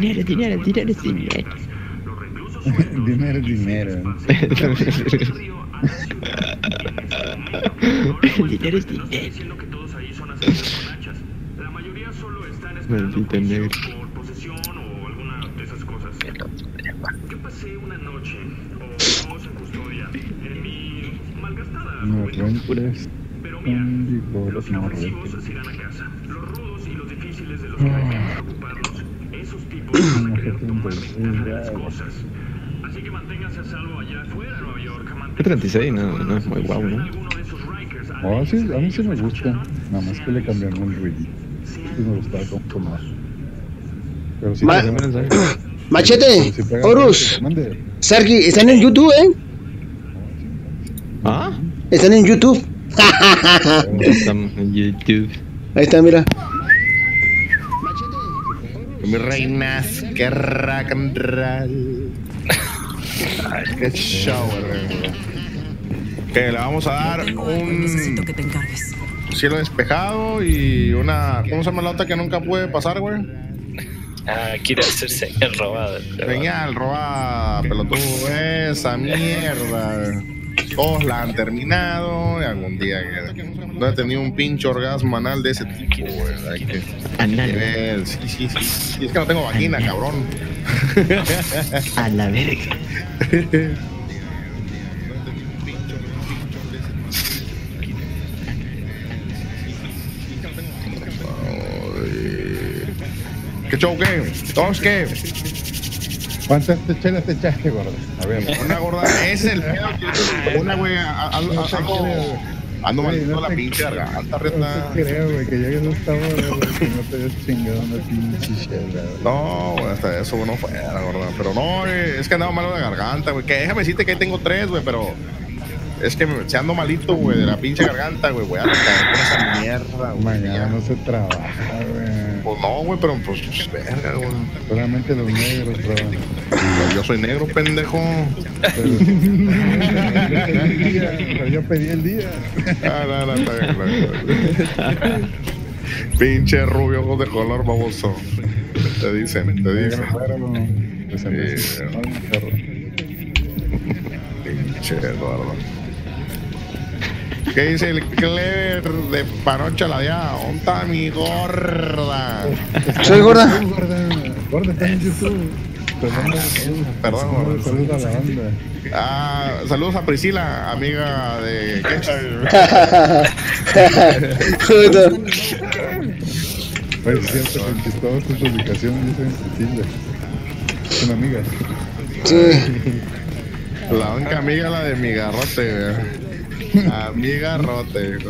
dinero, dinero, dinero, dinero. dinero, dinero. dinero es dinero. Mi malgastada No Un no que preocuparnos. Esos tipos van a No 36 no, no es muy guau, ¿no? Oh, sí, a mí sí me gusta. Nada más que le cambiaron el ruidito. Sí me gustaba cómo sonaba. Pero sí, Ma-. Machete, sí Horus. Sergi, están en YouTube, ¿eh? Ah, Están en YouTube. estamos en YouTube. Ahí está, mira. Mis reinas, que rock and roll. Qué show, güey. Que le vamos a dar Necesito un que te encargues. cielo despejado y una. ¿Cómo se llama la otra que nunca puede pasar, güey? Ah, quiere hacerse el robado. Señal, robada, pelotudo, esa mierda. Todos la han terminado y algún día no he tenido un pinche orgasmo anal de ese tipo, güey. Hay que, Anal. ver. Sí, sí, sí, sí. Es que no tengo vagina, cabrón. A la verga. ¿Qué show qué? ¿Todos qué? ¿Cuántas te chelas te echaste, gordo? A ver. Una gorda, es el pedo que una güey, No ando, Güey, maldito no la pinche garganta, No reta. te creo, güey, que llegues a esta hora, güey, que no te hayas chingado una pinche chela, güey. No, güey, hasta eso no fuera, gorda. Pero no, güey, es que andaba malo de garganta, güey. Que déjame decirte que ahí tengo tres, güey, pero es que si ando malito, güey, de la pinche garganta, güey, voy a con esa mierda, güey. Mañana no se trabaja, güey. Pues no, güey, pero pues, pues, verga, güey. Solamente los negros trabajan. Yo soy negro, pendejo. Pero, pero yo pedí el día. Ah, no, no, está bien, está bien. Pinche rubio, ojos de color, baboso. Te dicen, te dicen. Pinche Eduardo. ¿Qué dice el Clever de Panocha la Dia? ¿Dónde está mi gorda? Soy gorda. Gorda, gorda está en YouTube. Perdón, Perdón. Saludos a la banda. Ah, saludos a Priscila, amiga de Kencha. Oye, es cierto que todas tus publicaciones dicen Cecilia. Es una amiga. Sí. La única amiga la de mi garrote. Amiga rote.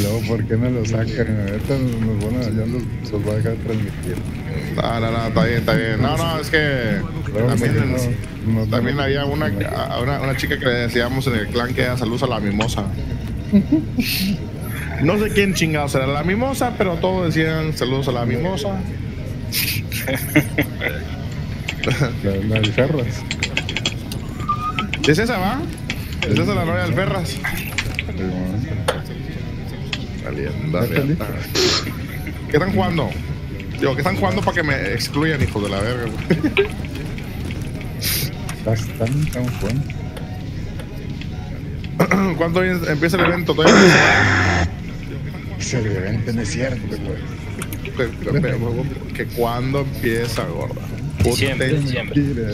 Luego, ¿por qué no lo sacan? Ahorita nos van a, ya los, los va a dejar transmitir. No, no, no, está bien, está bien. No, no, es que también, no, no, también había una, una, una chica que le decíamos en el clan que era saludos a la mimosa. No sé quién chingados era la mimosa, pero todos decían saludos a la mimosa. La, la de Ferras. ¿Es esa, va? ¿Es esa la novia del Ferras? Valienda, ¿Ya está valienda. ¿Qué están jugando? Digo, ¿qué están jugando para que me excluyan, hijos de la verga? güey? Estás tan, tan bueno. ¿Cuándo empieza el evento? Todavía no Se le evento, no es cierto, güey. Que- que- que- que cuándo empieza, gorda. Diciembre. Mira,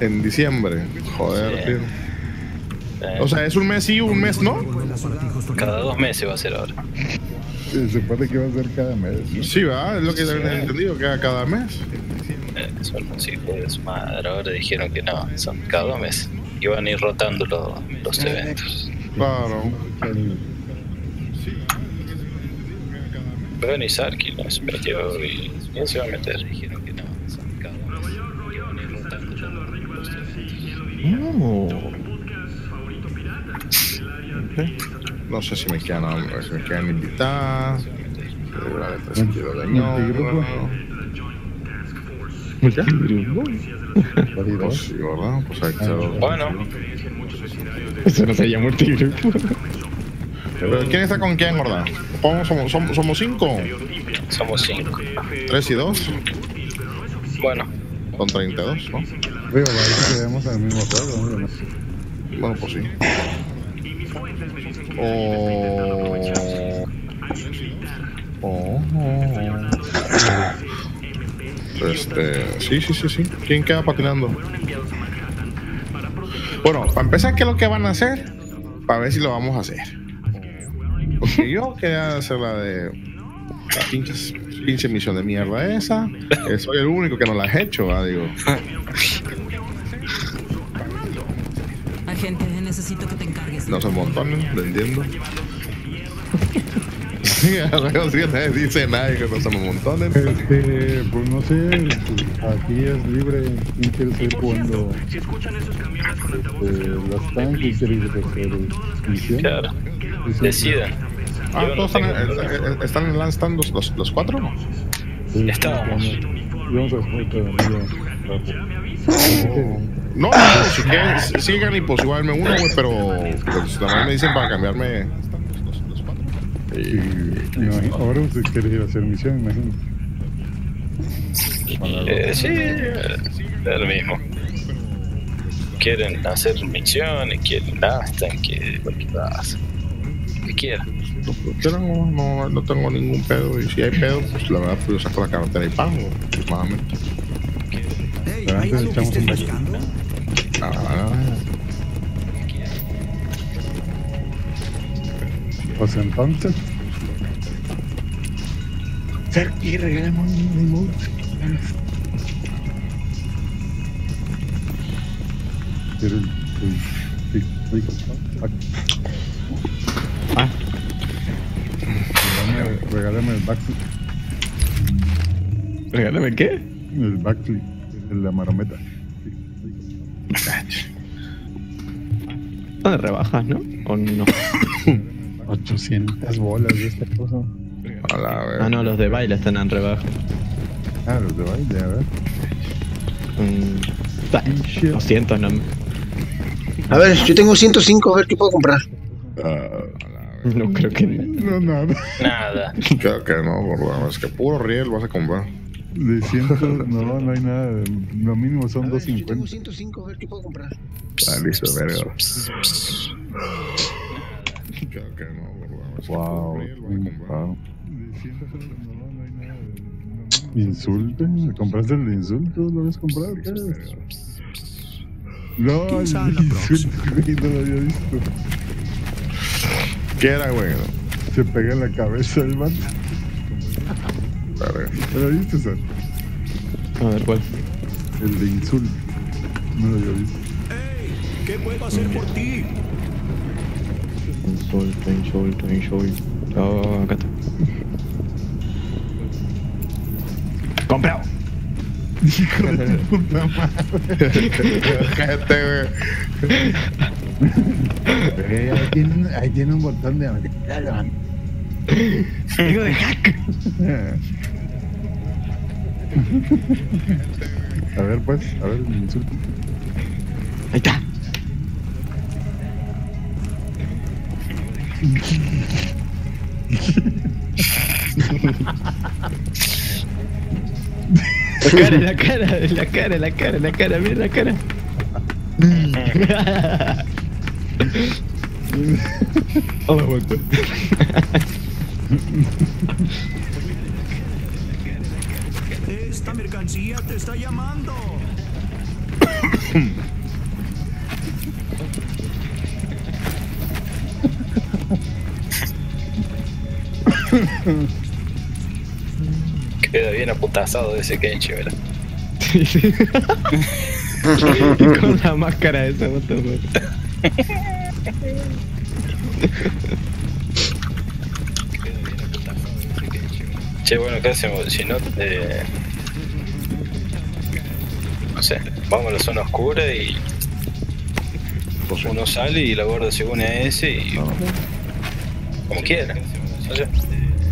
En diciembre. Joder, Sí. tío. O sea, es un mes sí, un mes no. cada dos meses va a ser ahora. Se supone que va a ser cada mes. ¿no? Sí, va, es lo que he entendido, que a cada mes. Eh, son los hijos de su madre. Ahora dijeron que no, son cada dos meses. Y van a ir rotando los, los eventos. Claro. El- Va a venir Sarki, no se metió y ¿quién se va a meter? Dijeron que no, son cada dos meses. Y van a ir rotando los, los eventos. No. No sé si me quedan, si me quedan invitadas. La quiero. Pues sí, ¿verdad? Pues hay que ser- Bueno, Eso no sería multigrupo. Pero ¿quién está con quién, gorda? Somos, somos, cinco. Somos 5. 3 y 2 Bueno, son 32, ¿no? Digo, parece que vemos el mismo juego. ¿no? Bueno, pues sí. Oh. Oh. Este. Sí, sí, sí, sí. ¿Quién queda patinando? Bueno, para empezar, ¿qué es lo que van a hacer? Para ver si lo vamos a hacer. Porque yo quería hacer la de. La pinche, pinche misión de mierda esa. que soy el único que no la he hecho, digo. Agente, necesito que te encargues. No son montones, lo entiendo. Sí, luego sí, nadie dice nadie que no somos montones. Este, pues no sé, aquí es libre. ¿Quién quiere seguir jugando eh, las tanques? ¿Quién quiere hacer misión? claro. Decidan. Ah, no todos están, eh, eh, están en Lance los, los, los cuatro. Sí, Estábamos. Vamos a jugar todavía. No, no, si quieren, sigan y pues igual me uno, güey, pero pues más me dicen para cambiarme. Y, ahora usted quiere ir a hacer misión, imagino. Eh, sí, eh, es lo mismo. Quieren hacer misiones, quieren gastan, que lo que pasa. Que quieran. Yo no, no, no tengo ningún pedo y si hay pedo, pues la verdad, pues yo saco la carretera y pago, últimamente. Pero antes echamos un back. Ah, Pues entonces, Serki, regalamos un back. Ah, Regálame, el backflip. regálame qué? El backflip. La marometa. De rebajas, ¿no? O no. 800 bolas de esta cosa. a. Ah, no, los de baile están en rebaja. Ah, los de baile, a ver. Mm, bah, 200 no. A ver, yo tengo 105, a ver qué puedo comprar. No creo que. No, nada. Nada. Creo que no, gordo. Es que puro riel vas a comprar. De 100, no, no hay nada. Lo mínimo A son ver, yo tengo 250. 105, a ver qué puedo comprar. Ah, listo, verga. Creo que no. Es que Wow. puro riel vas a comprar. wow. ¿Insulto? ¿Compraste el de insulto? ¿Lo habías comprado? ¿Qué? No, el de insulto, güey, no lo había visto. ¿Qué era, güey? Se pega en la cabeza el vato. Verga. ¿Lo viste, Sar? A ver, ¿cuál? El de insulto. No lo había visto. ¿Qué puedo hacer por ti? Insulto, insulto, insulto. Oh, acá está. ¡Comprado! Cállate, güey. Eh, ahí, tiene, ahí tiene un botón de. ¡Hijo de hack! A ver, pues, a ver el insulto. Ahí está. La cara, la cara, la cara, la cara, la cara, mira la cara. Akbar. Esta mercancía te está llamando. Queda bien aputazado ese Kenchi, ¿verdad? Sí, sí. Con la máscara esa, what Che, bueno, ¿qué hacemos? Si no, eh, no sé, vamos a la zona oscura y uno sale y la guarda se une a ese y como quieran. No sé,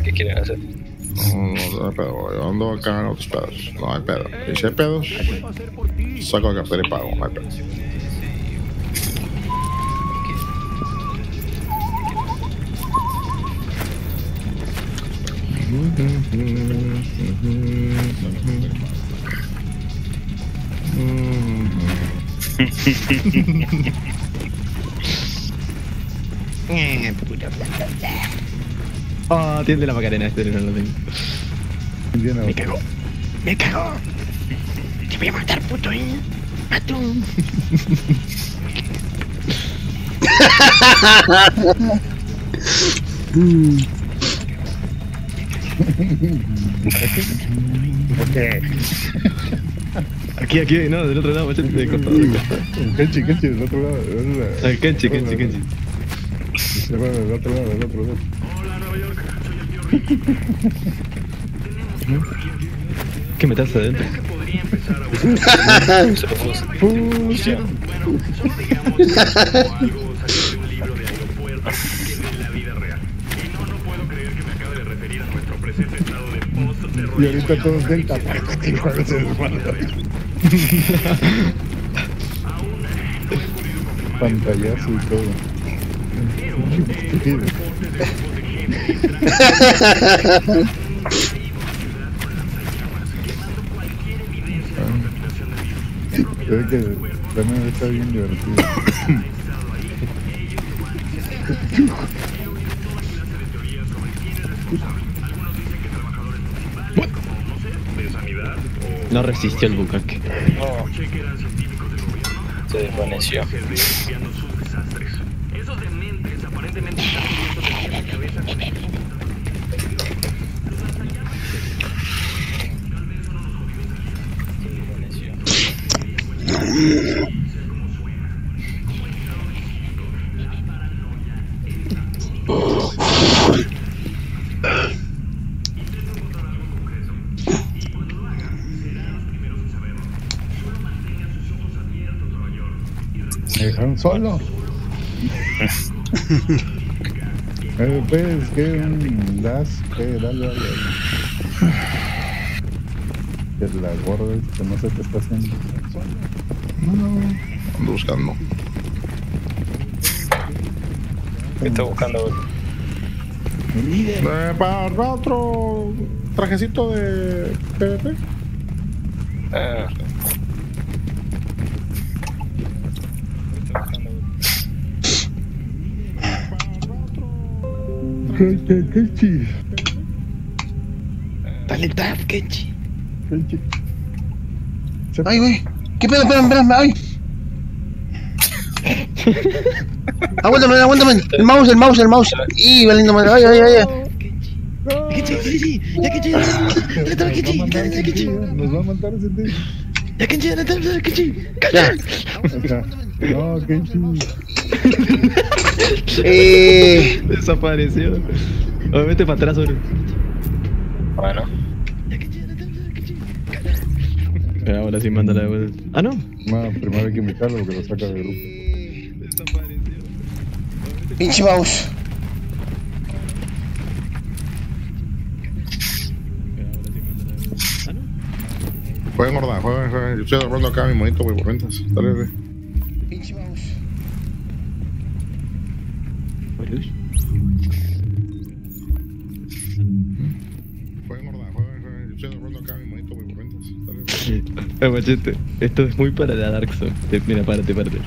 ¿qué quieren hacer? No, no, hay pedo. Yo ando acá en otros pedos. No hay pedo. Y si hay pedos, saco la cartera y pago. No hay pedo. Oh, tiende la Macarena, este no lo tengo. Me cagó. Me cagó. Te voy a matar, puto, eh. Mato. Aquí, aquí, no, del otro lado, machete, de costado, de costado. Kenchi, Kenchi, del otro lado. del otro lado. Ah, Kenchi, Kenchi, Kenchi. Del otro lado, del otro lado. ¿Qué meterse adentro? Podría empezar a usar Se lo puse. Fusión. solo digamos como algo salido de un libro de aeropuerto que es de la vida real. Y no, no puedo creer que me acabe de referir a nuestro presente estado de Y post-terrorismo. ahorita todos delta. Pantallazo y todo. Creo que también está bien divertido. No resistió el bucaque. No. Se desvaneció. limpiando sus desastres. Esos dementes aparentemente están viviendo de cabeza con Me dejaron solo. Eh, pues, que un das, que dale, dale. Que la gorda que no sé qué está haciendo. No, no, ando buscando. ¿Qué está buscando? Eh, para, otro trajecito de PvP. Kenchi, Dale tap, Kenchi. Kenchi. Ay, güey. ¿Qué pedo? Espérame, espérame. Ay. aguántame, aguántame. El mouse, el mouse, el mouse. Y valiendo madre. Ay, ay, ay. Kenchi, ya Kenchi, ya Kenchi, Kenchi. Nos va a matar ese tío. Ya Kenchi, dale, Kenchi. Ya. No, Kenchi. Eh. Desapareció. O vete para atrás, oro. Bueno. Pero ahora sí, mándala de vuelta. Ah, no. No, primero hay que invitarlo porque lo saca de grupo. Desapareció. Pinche mouse. Ah, no. Juega engordar, juega, juega. Yo estoy agarrando acá mi monito, güey, por rentas. Dale, dale. machete, esto es muy para la Dark Souls. Te- Mira, párate, párate.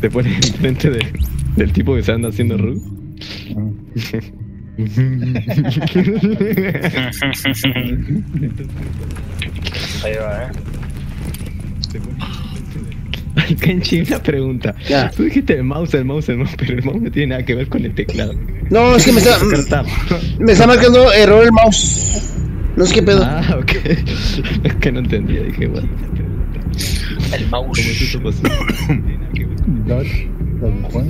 Te pones enfrente de, del tipo que se anda haciendo rug. Ahí va, eh. Ay, Kenchi, una pregunta. Ya. Tú dijiste el mouse, el mouse, el mouse, pero el mouse no tiene nada que ver con el teclado. No, es que me está, me está marcando error el mouse. No sé qué pedo. Ah, ok. Es que no entendía, dije, bueno. El ¿Cómo es mouse. Dutch, Don Juan,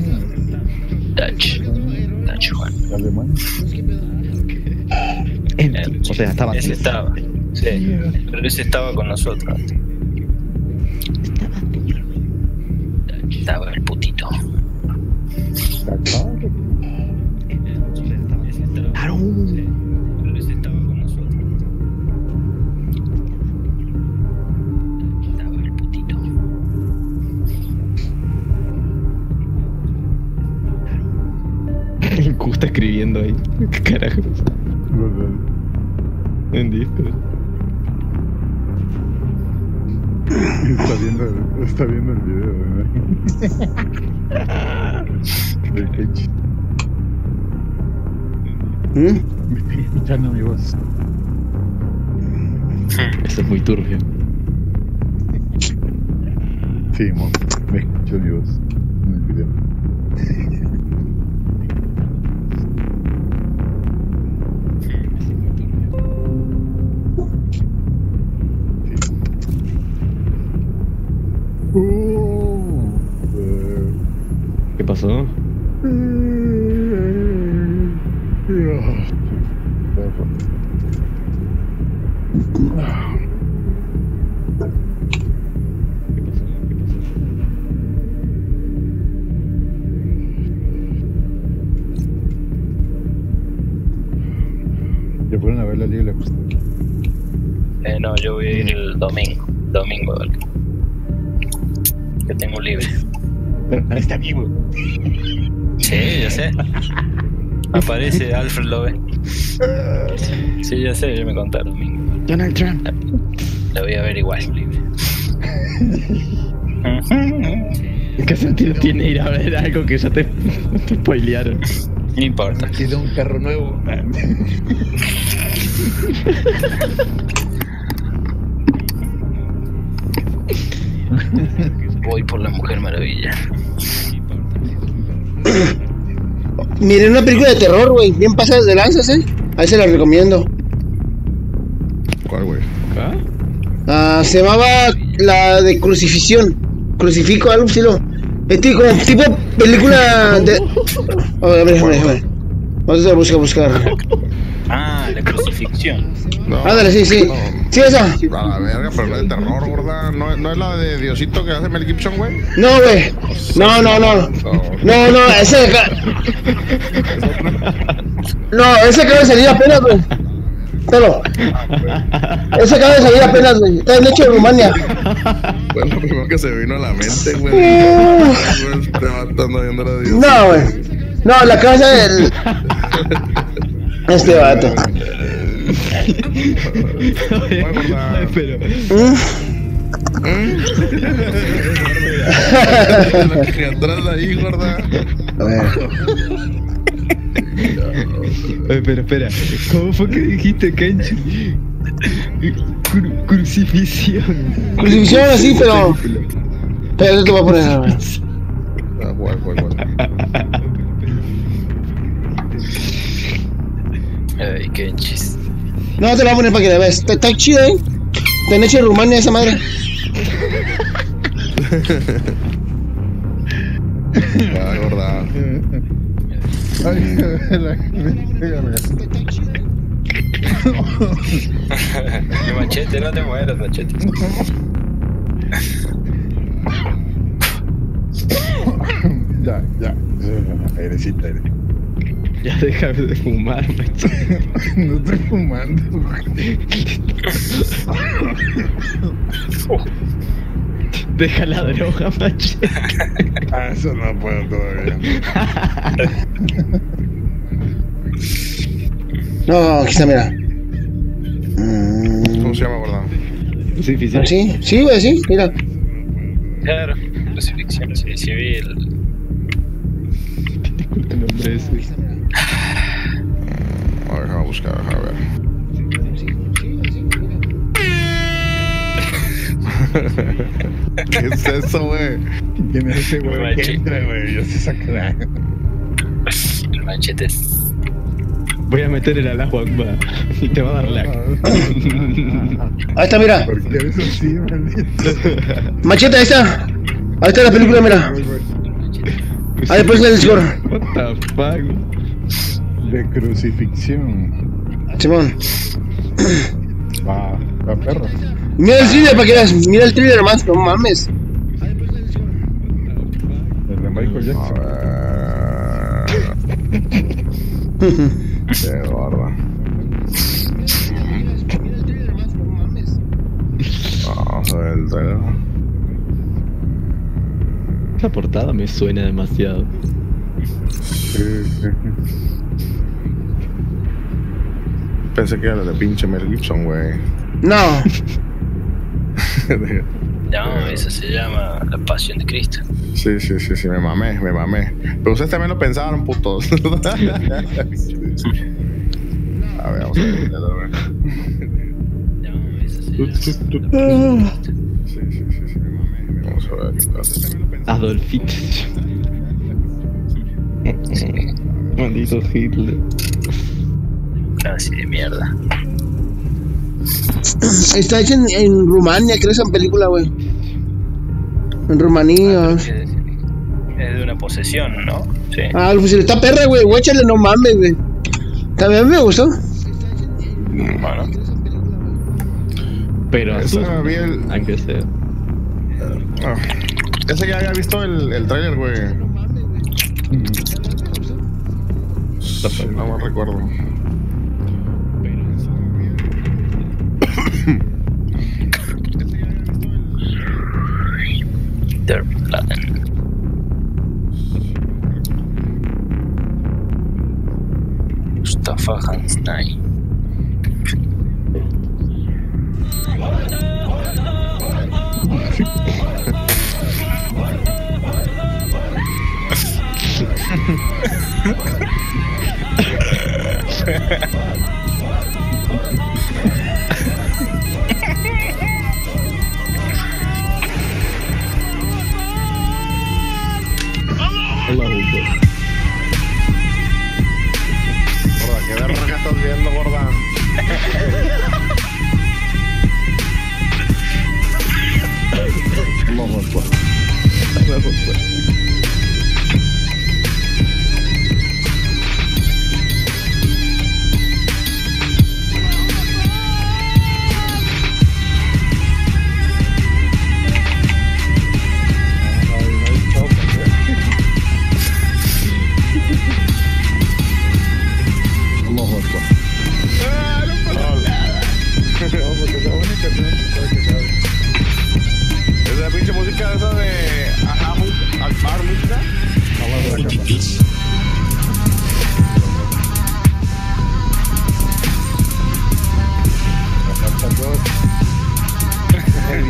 Dutch. Dutch Juan. alemán. El- o sea, estaba Ese estaba. Sí. Pero ese estaba con nosotros. Estaba el putito. Claro. Q está escribiendo ahí. ¿Qué carajo? Los de- Está viendo, está viendo el video, ¿verdad? ¿Mm? Me estoy escuchando mi voz. Eso es muy turbio. Sí, mo, me escucho mi voz en el video. ¿Qué pasó? ¿Qué pasó? ¿Qué pasó? Ya fueron a ver la Liga de la Justicia. Eh, no, yo voy a ir el domingo. Domingo, ¿vale? Que tengo libre. Pero no está vivo. Sí, ya sé. Aparece Alfred Love. Sí, ya sé, ya me contaron. Donald Trump. La voy a ver igual. ¿Qué sentido tiene ir a ver algo que ya te, te spoilearon? No importa. Tiene un carro nuevo. Voy por la Mujer Maravilla. Miren una película de terror, güey. Bien pasada de lanzas, ¿eh? Ahí se la recomiendo. ¿Cuál, güey? ¿Ah? Ah, se llamaba la de crucifixión. Crucifico, algo estilo. Es tipo, como tipo película de. A ver, déjame, déjame. Vamos a buscar, buscar. La crucifixión. No. Ándale, sí, sí. No. Sí, esa. A la verga, pero no es de terror, gorda. ¿No, no es la de Diosito que hace Mel Gibson, güey? No, güey. No, no, no. No, no, de acá. No, esa acaba de salir apenas, güey. Tolo. Esa acaba de salir apenas, güey. Está en hecho en Rumania. Fue lo primero que se vino a la mente, güey. Vato anda viendo la Dios. No, güey. No, la casa del. Este vato. Pero. Pero espera, ¿cómo fue que dijiste, Kenchi? Cru- crucifixión. Crucifixión así, pero. Pero yo te voy a poner. a ver. Ah, cuál, cuál, cuál. Ay, qué chis. No, te la voy a poner para que la veas. Está, está chido, ¿eh? Está en hecho en Rumania esa madre. Ah, gorda. Ay, la machete, no te mueras, machete. Ya, ya. Airecita, aire. Ya déjame de fumar, macho. No estoy fumando. Deja la droga, macho. Ah, eso no puedo todavía. No, aquí está, mira. Mm, ¿Cómo se llama, gorda? Crucifixión. ¿Sí? Sí, güey, sí, mira. Claro, crucifixión, el... Disculpe el nombre ese. A buscar, déjame ver. ¿Qué es eso, güey? ¿Quién es ese güey que entra, güey? Yo sé sacar. El machete es... Pues Voy a meter el alajo y te va a dar lag. Ahí está, mira. Machete, ahí está. Ahí está la película, mira. Ahí después el score. What the fuck? De crucifixión. Simón. Va, va perro. Mira el thriller para que veas. Mira el thriller más, no mames. El de Michael Jackson. ver. Qué gorda. Vamos a ver el trailer. Esa portada me suena demasiado. Pensé que era de pinche Mel Gibson, güey. No. No, esa se llama La Pasión de Cristo. Sí, sí, sí, sí, me mamé, me mamé. Pero ustedes también lo pensaron, putos. a ver, vamos a ver. No, esa se llama Sí, sí, sí, sí, me mamé. Vamos a ver. espérate. Adolfito. Maldito Hitler. Casi de mierda. Está hecha en, en Rumania, creo esa película, güey. En Rumanía. Es es de una posesión, ¿no? Sí. Ah, pues está perra, güey. Guáchale, no mames, güey. También me gustó. Bueno, Pero Esa azul, vi el. aunque sea. ah, ese ya había visto el, el trailer, güey. No me recuerdo. Der Platten. Mustafa Hansnay. Allahu viendo, gorda? Akbar. Allahu Akbar.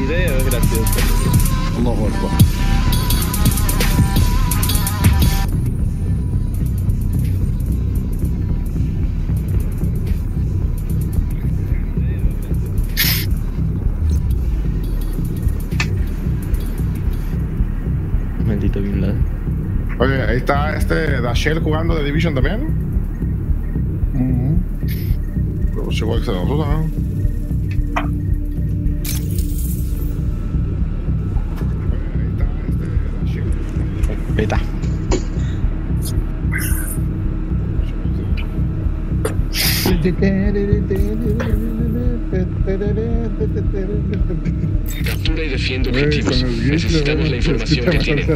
Video es gracioso. Allahu Akbar. Maldito Bin Laden. Oye, ahí está este Dashell jugando de Division también. Ujú. Pero es igual que se nos usa, ¿no? Beta. Captura y defiende Güey, objetivos. Necesitamos la información que tienen.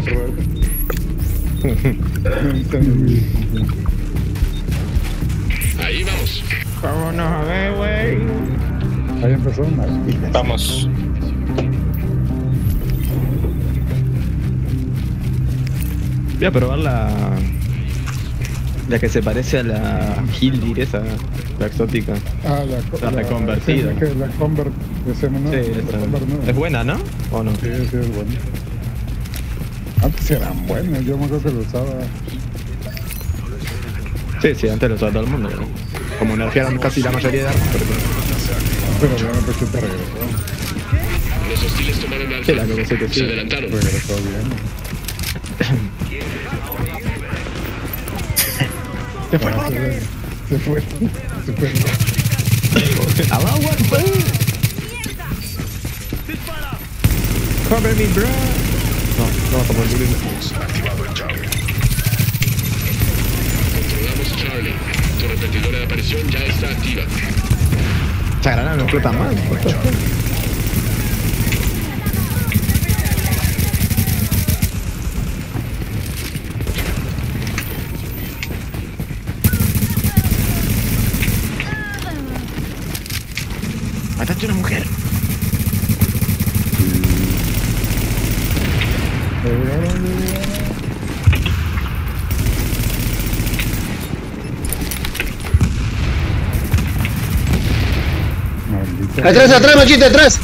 Ahí vamos. Vámonos a ver, güey. Ahí empezó una Vamos. Voy a probar la. La que se parece a la Hildir esa, la exótica. Ah, la, co- La reconvertida. sí, que La convert. Ese no, Sí, la esa. convert no. Es buena, ¿no? ¿O no? Sí, sí, es bueno. Antes eran buenos, yo me acuerdo que lo usaba. Sí, sí, antes lo usaba todo el mundo. ¿no? Como nerfearon casi la mayoría de armas, pero Pero me pensé que regresó. Los hostiles tomaron Sí, alfa. la que sí. Se adelantaron. Regresó bien. Se fue. Se fue. Se fue. Allahu Akbar. Cover me, bro. No, no vas a poder cubrirme. Controlamos Charlie. Tu repetidora de aparición ya está activa. Esa granada no explota mal. mataste a una mujer. Atrás, atrás, machito, atrás.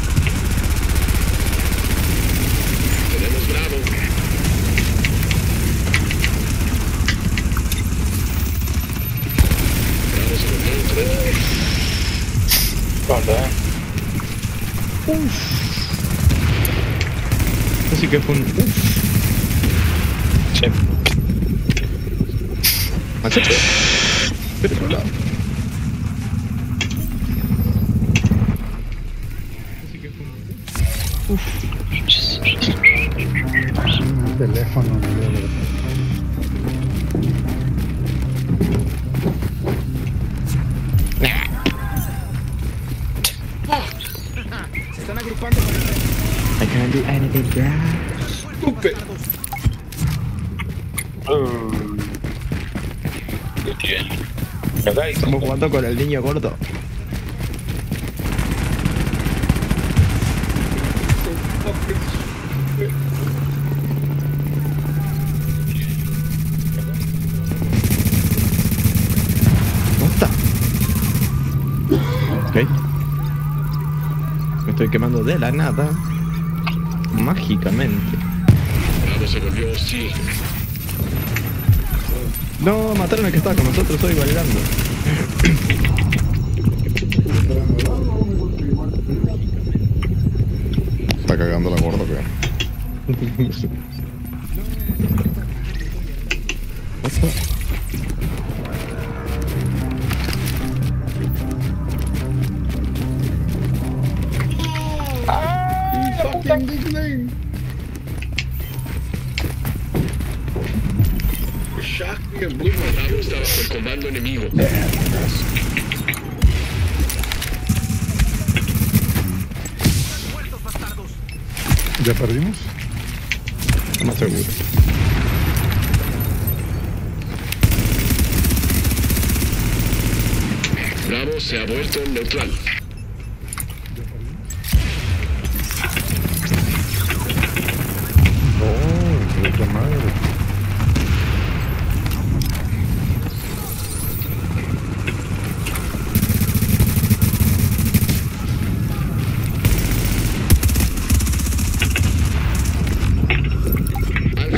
Can't Estamos jugando con el niño gordo. Ok. Me estoy quemando de la nada. Mágicamente. Bravo se volvió hostil. No, mataron al que estaba con nosotros hoy bailando. Está cagando la gorda, que.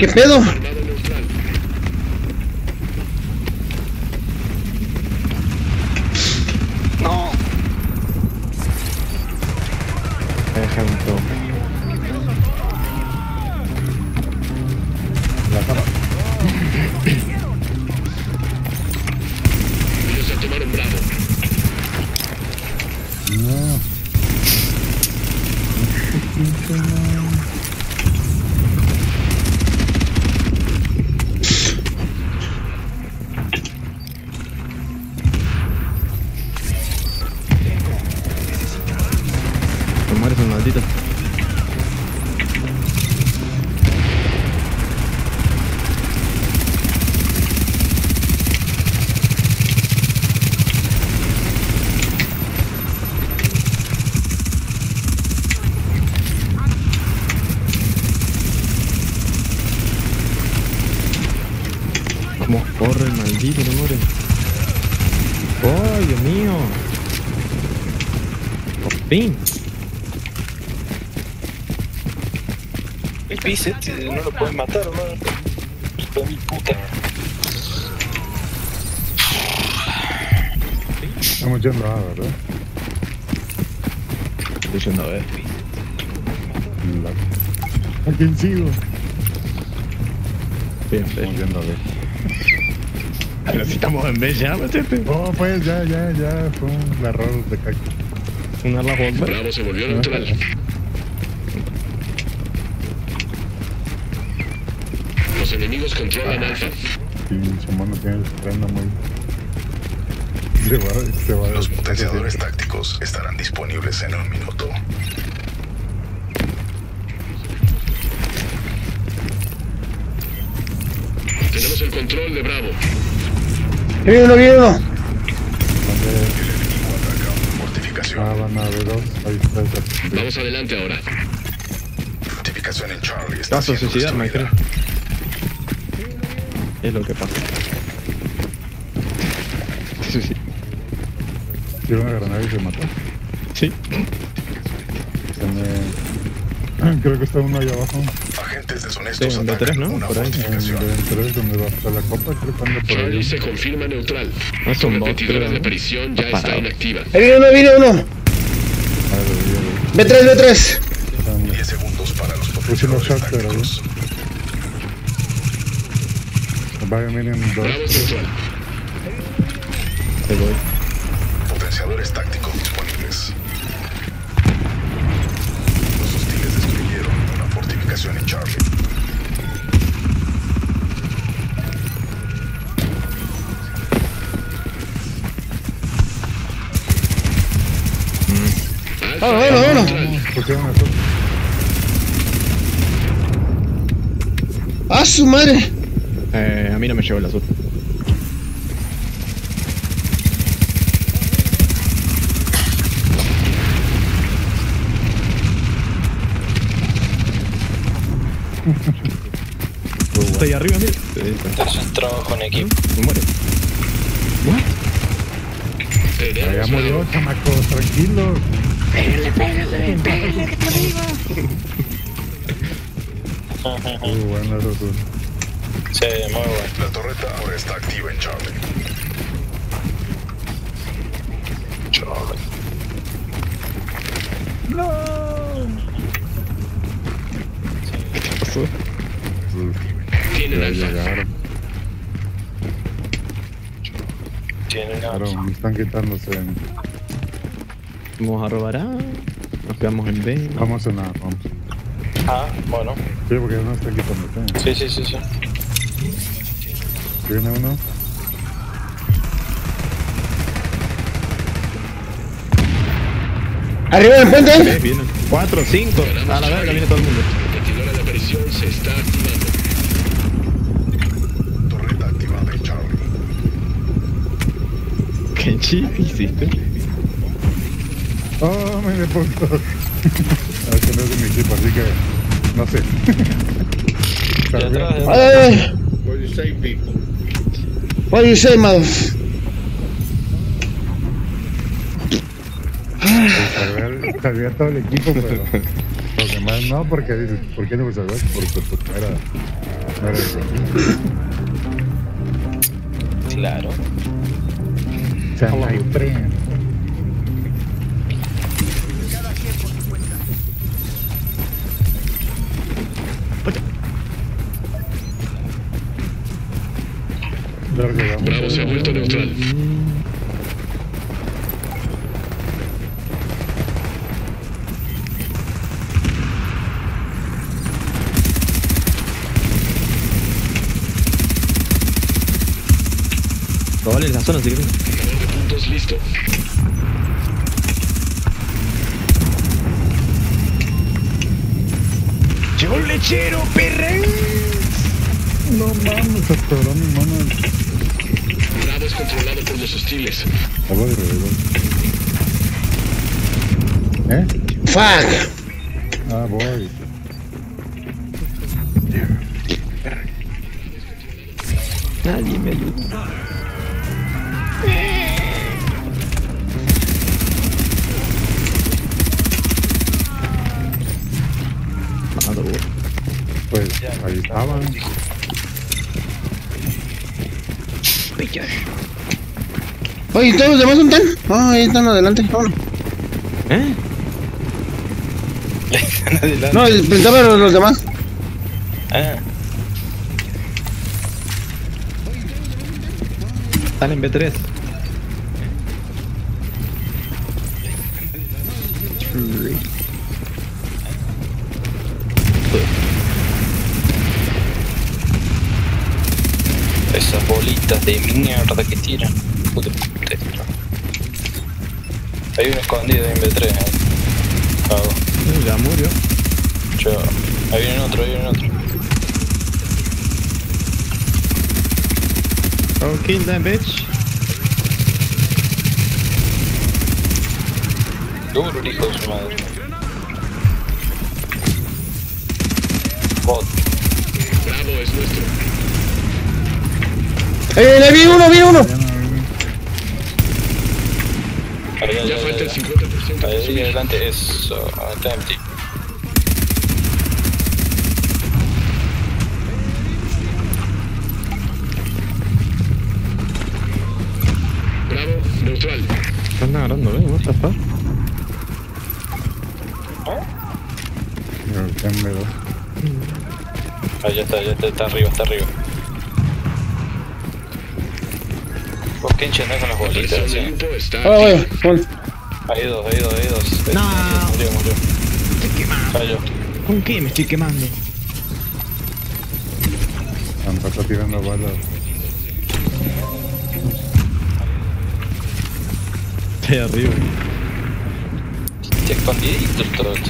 ¿Qué pedo? Pizet no lo pueden matar, ¿no? Hijo de mi puta. Estamos yendo a, ¿verdad? Estoy yendo a ver. La... ¿A quién sigo? Bien, Estamos bien. yendo a ver. Pero si estamos en B ya, machete. Oh, pues ya, ya, ya. Fue un error de caca. Una la bomba. Bravo se volvió neutral. Los enemigos controlan Alfa. Pinche mono tiene el freno muy. Se va, se va. Los potenciadores tácticos estarán disponibles en un minuto. Tenemos el control de Bravo. Viene uno, viene uno. Fortificación. Ah, van a ver dos. Ahí está. esa. Vamos adelante ahora. Fortificación en Charlie está Vas a. Es lo que pasa. Sí, sí. Tiró una granada y se mató. Sí. Se me... Creo que está uno ahí abajo. Agentes Sí, deshonestos en B3, atacan ¿no? una Por ahí. En fortificación. el 3 donde va a la copa, creo que anda por ahí. se confirma neutral. No repetidora creo. de ¿no? aparición ya Está inactiva. Ahí viene uno, viene uno. Ah, lo vi, lo vi. B3, B3. Están- 10 segundos para los pero Ahí voy. Potenciadores tácticos disponibles. Los hostiles destruyeron una fortificación en Charlie. Alfa Vámonos, es vámonos, neutral. Pusieron a todos. ¡Ah, su madre! A mí no me llegó el azul. Estoy arriba, mira. Está. Es trabajo en equipo. Me muere. Tenemos Ya murió, chamacos, tranquilos. Muy bueno eso. Sí, muy bueno. La torreta ahora está activa en Charlie. Charlie. ¿Qué pasó? Tienen Ya alfa. llegaron, Tienen alfa. me están quitándose. Vamos a robar A. Nos quedamos en B. Vamos a nada, vamos. Ah, bueno. Sí, porque no están quitándose. Sí, sí, sí, sí. Uno. Arriba del puente. B, vienen. 4, 5. A la verga viene todo el mundo. La repetidora de aparición se está activando. Torreta activada Charlie. ¿Qué chip hiciste? Oh, me de punto. A ver que no es de mi equipo, así que no sé. Y atrás, de atrás. Ay, What do you say, people? What do you say, mother? Sabía todo el equipo, pero los demás no, porque dices, ¿por qué no me sabías? Porque pues, no era, no era el equipo. Claro. O sea, no hay premio. Claro que vamos. Bravo se ha vuelto neutral. En la zona, si. Marcador de puntos listo. ¡Llegó el lechero, perre! No mames, se atoró mi mano. Controlado por los hostiles. ¿Eh? Fuck. Ah, voy. Nadie me ayuda. Güey. Pues ahí estaban. Oye, ¿todos los demás dónde están? Ah, ahí están adelante. Vámonos. ¿Eh? Adelante. No, pensaba los, los demás. Ah, Están en B3. Vi uno, vi uno. Allá, Ya allá, falta el allá. 50% para Ahí subir. adelante, eso. Está empty. Bravo, neutral. Están agarrando, ¿eh? What the fuck? Cameron. Ahí ya está, ya está, está arriba, está arriba. Vos Kenchi andás con las bolitas, sí. Ah, bueno. Hay dos, hay dos, hay dos. No. Murió, murió. Cayó. ¿Con qué me estoy quemando? Santa está tirando balas. Estoy arriba. Está escondidito el trote. Tenemos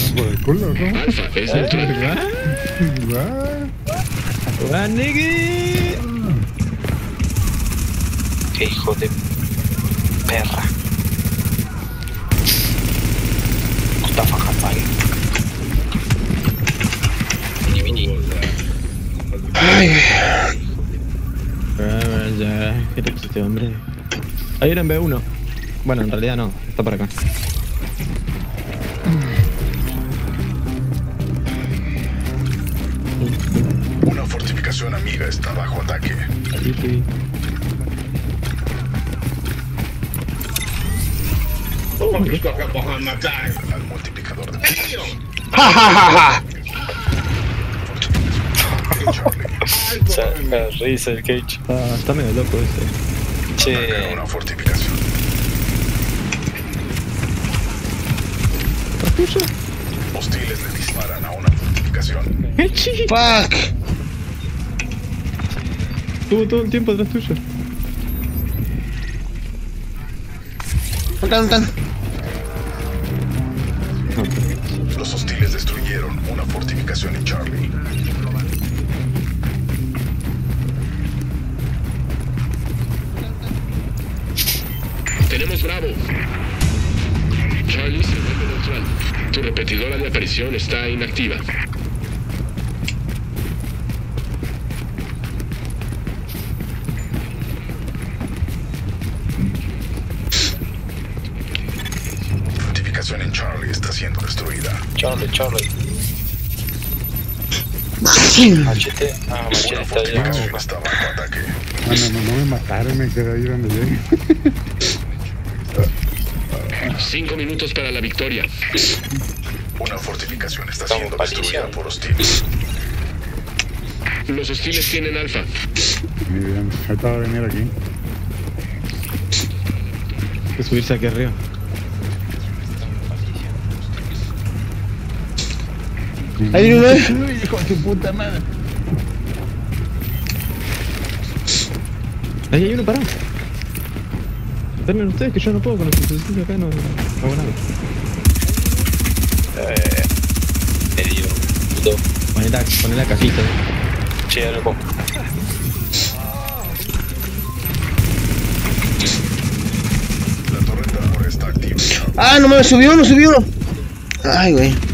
neutral. Ah, ¡Para negue! Qué hijo de perra. Mustafa Hasan. Vini, vini. Ay, Ah, ya. ¿Qué te existe, hombre? Ahí era en B1. Bueno, en realidad no. Está para acá. Sí, sí. Al multiplicador de ja, ja, ja, ja. Saca risa el Cage. Ah, está medio loco ese. Che, Una fortificación. Hostiles le disparan a una fortificación. Fuck. Estuvo todo el tiempo atrás tuyo. Está ataque. Ah, no, no, no me mataron, me quedé ahí donde llegué. Cinco minutos para la victoria. Una fortificación está Estamos siendo destruida por hostiles. Los hostiles tienen alfa. Muy bien, ahorita va a venir aquí. Hay que subirse aquí arriba. Ahí viene uno. Hijo de puta madre. Ahí hay uno parado. Terminen ustedes que yo no puedo con los que acá no, no hago nada. Eh, medio. Dos. Poné la, poné la cajita. Che, ahora pongo. La torreta ahora está activa. Ah, no me subió, no subió. Ay, güey.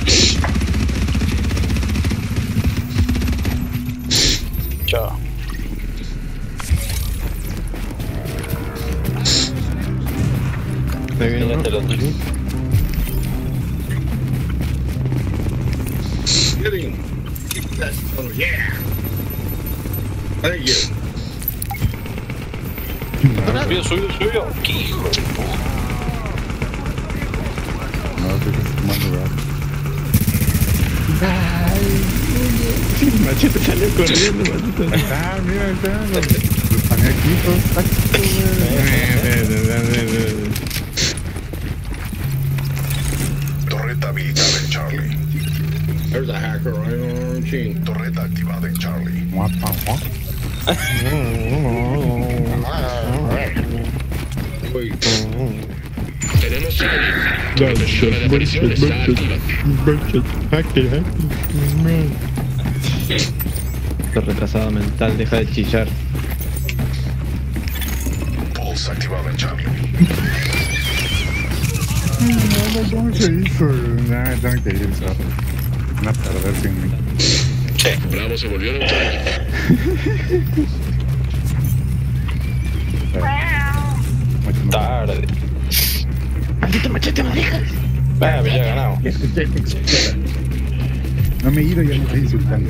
Corriendo, machete. Ah, mira, ahí está. Los, los paneaquitos, tácticos, güey. Torreta Torreta habilitada en Charlie. There's a hacker right on chin. Torreta activada en Charlie. What the fuck? Uy. Tenemos Charlie. Tu protectora de aparición está activa. Este retrasado mental, deja de chillar. Pulse activada en Charlie. No, no, ¿cómo se hizo? Nah, tengo que ir, ¿sabes? Van a perder sin mí. Bravo se volvió neutral. Tarde. ¡Maldito machete, me dejas! Ah, me ya ganado. No me he ido, ya me estoy insultando.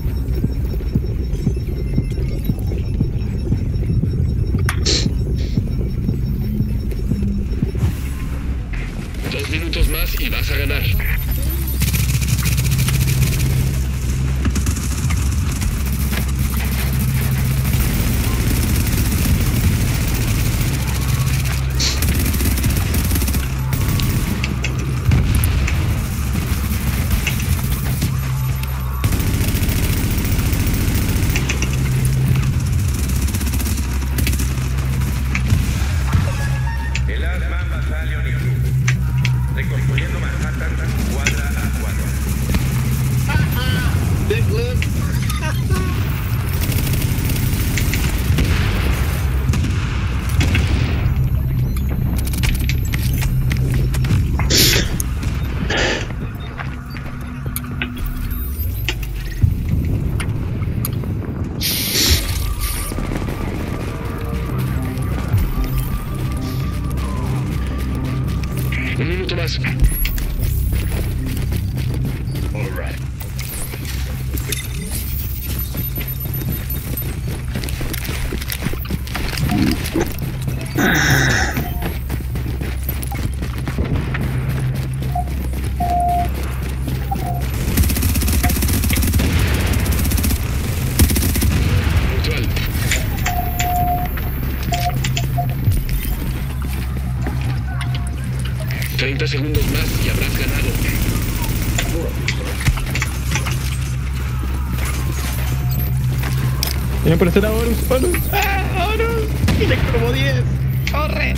Lado, Horus, Horus. ¡Ah, Horus! Como 10. ¡Corre!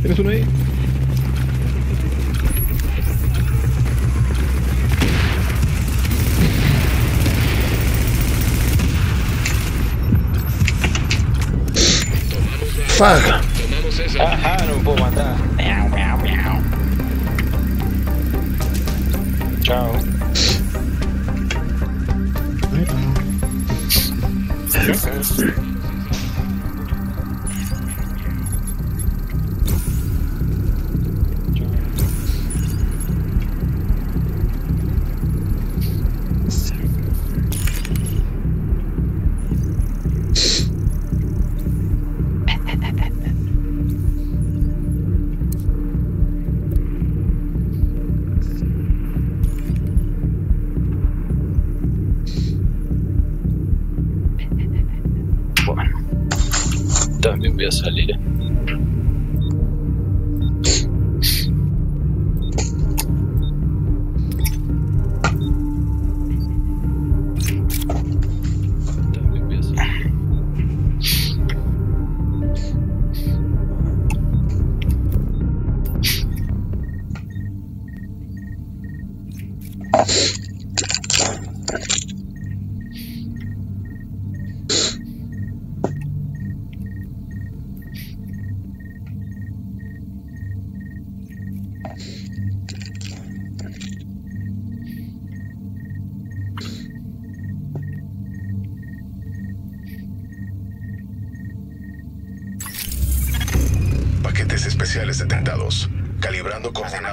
¿Tienes uno ahí? Fuck.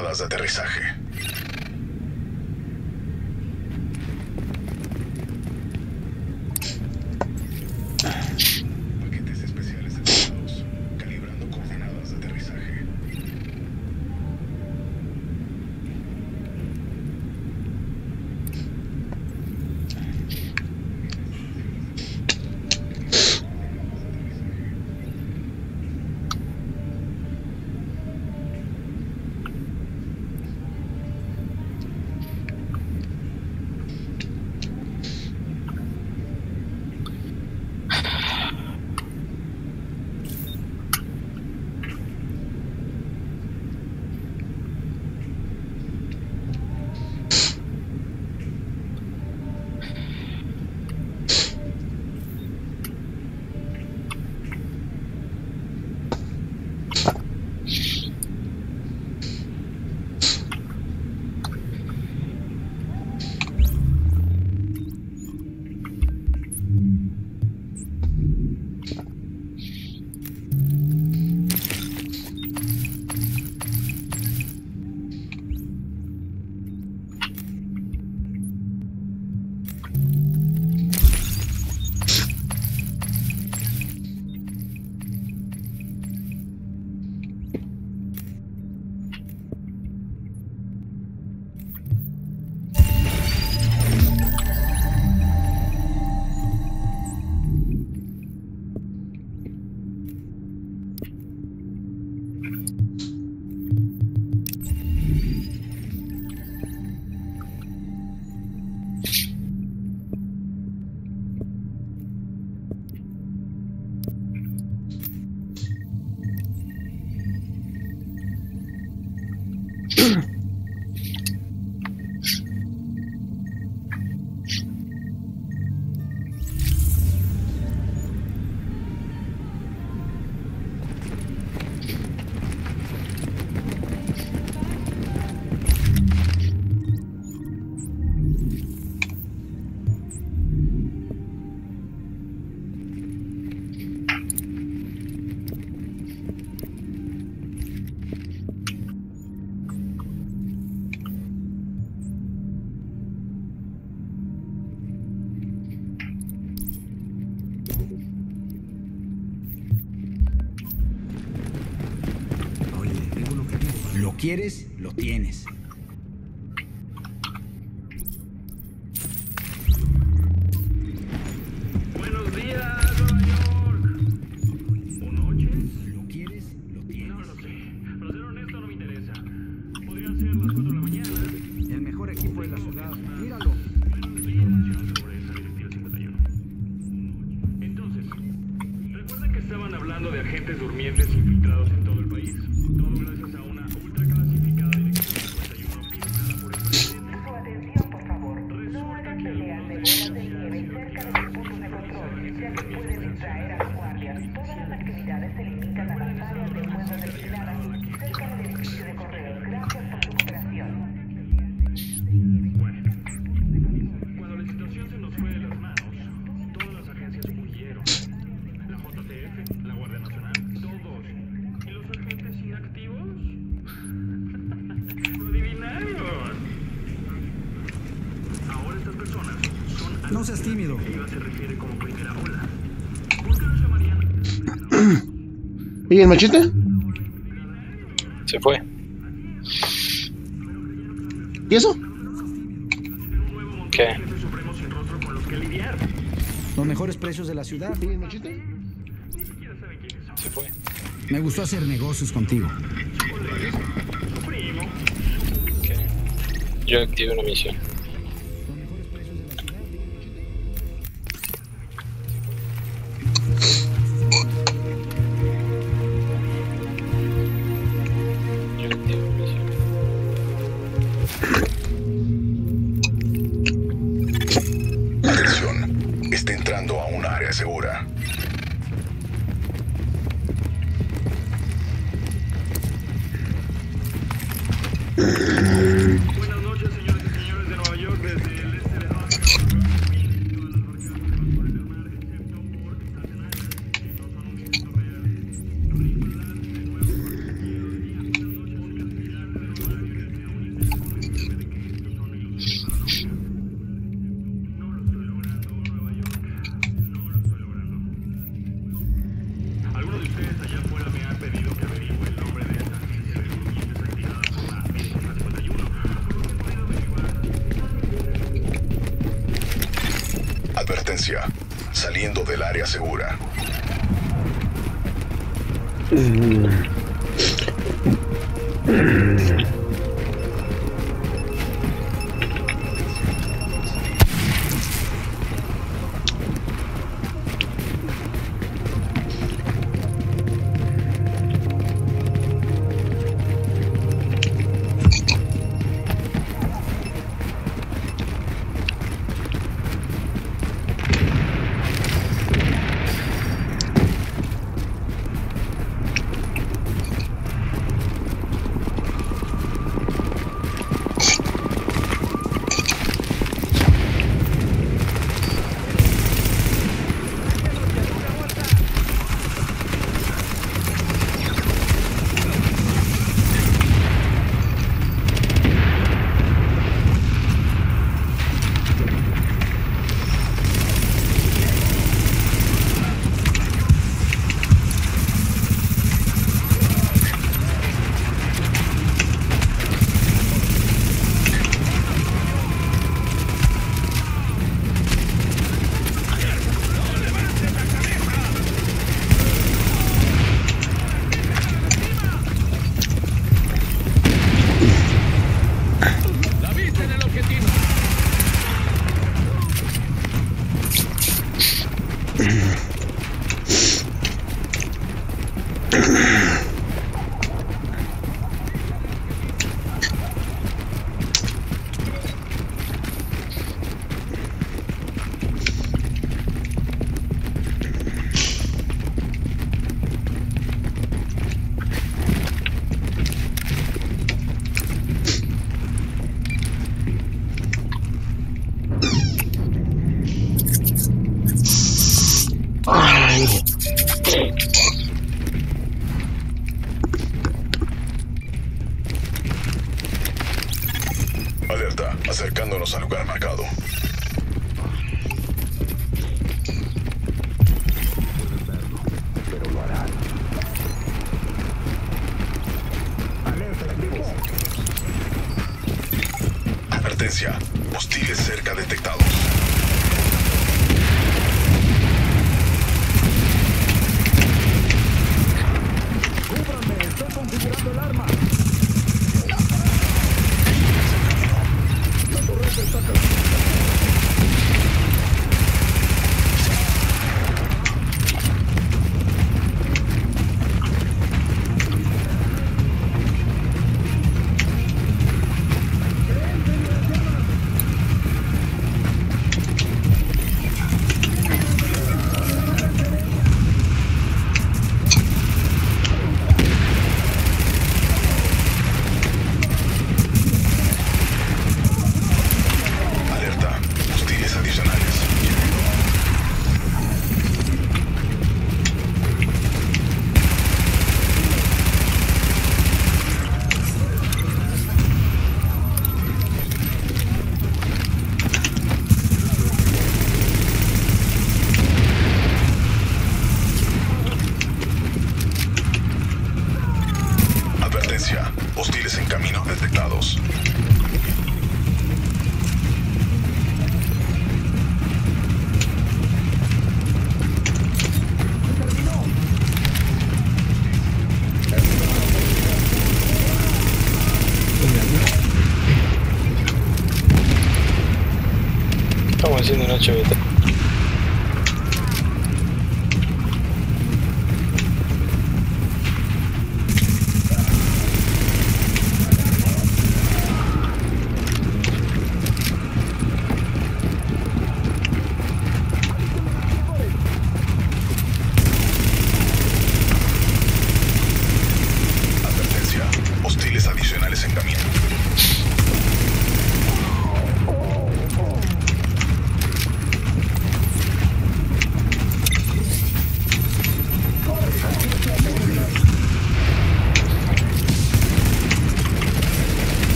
de aterrizaje. quieres ¿Y el machete? Se fue. ¿Y eso? ¿Qué? Los mejores precios de la ciudad. ¿Y el? Se fue. Me gustó hacer negocios contigo. Okay. Yo activo una misión.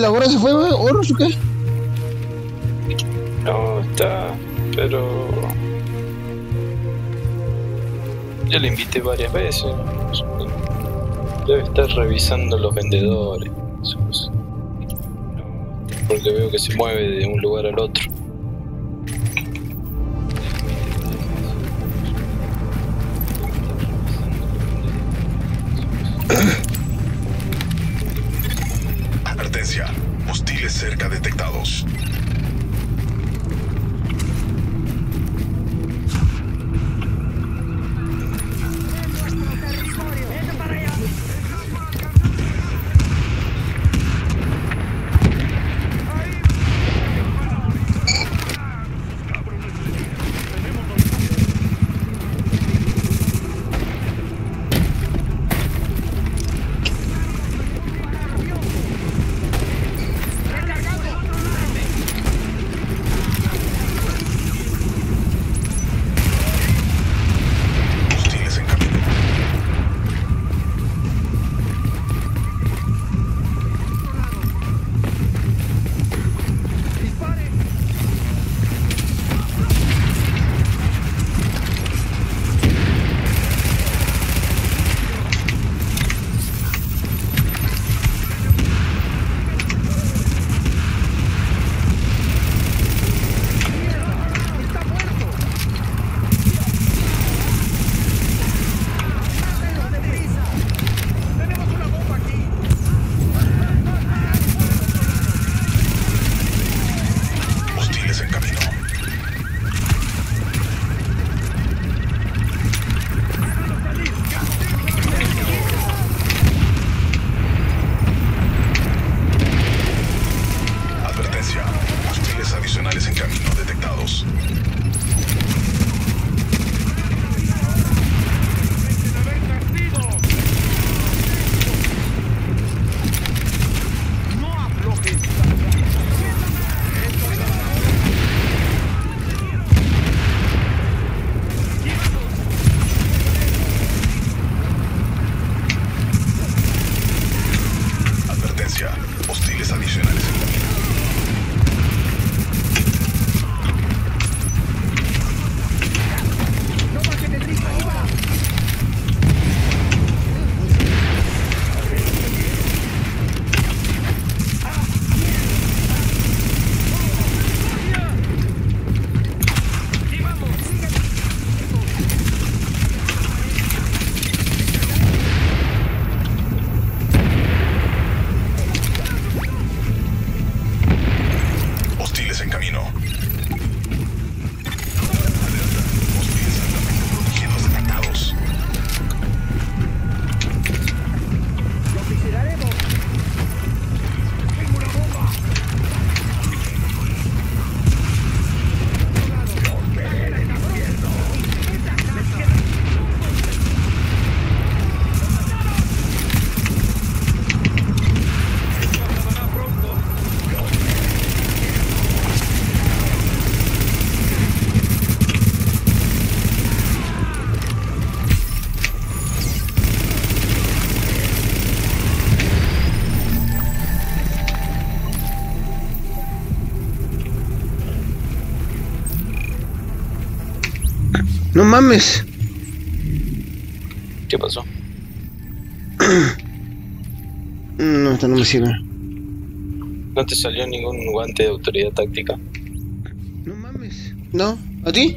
¿la gorra se fue, Horus, o qué? No, está... pero... Ya le invité varias veces. Debe estar revisando los vendedores. Porque veo que se mueve de un lugar al otro. No mames. ¿Qué pasó? No, esto no me sirve. ¿No te salió ningún guante de autoridad táctica? ¿No? ¿A ti?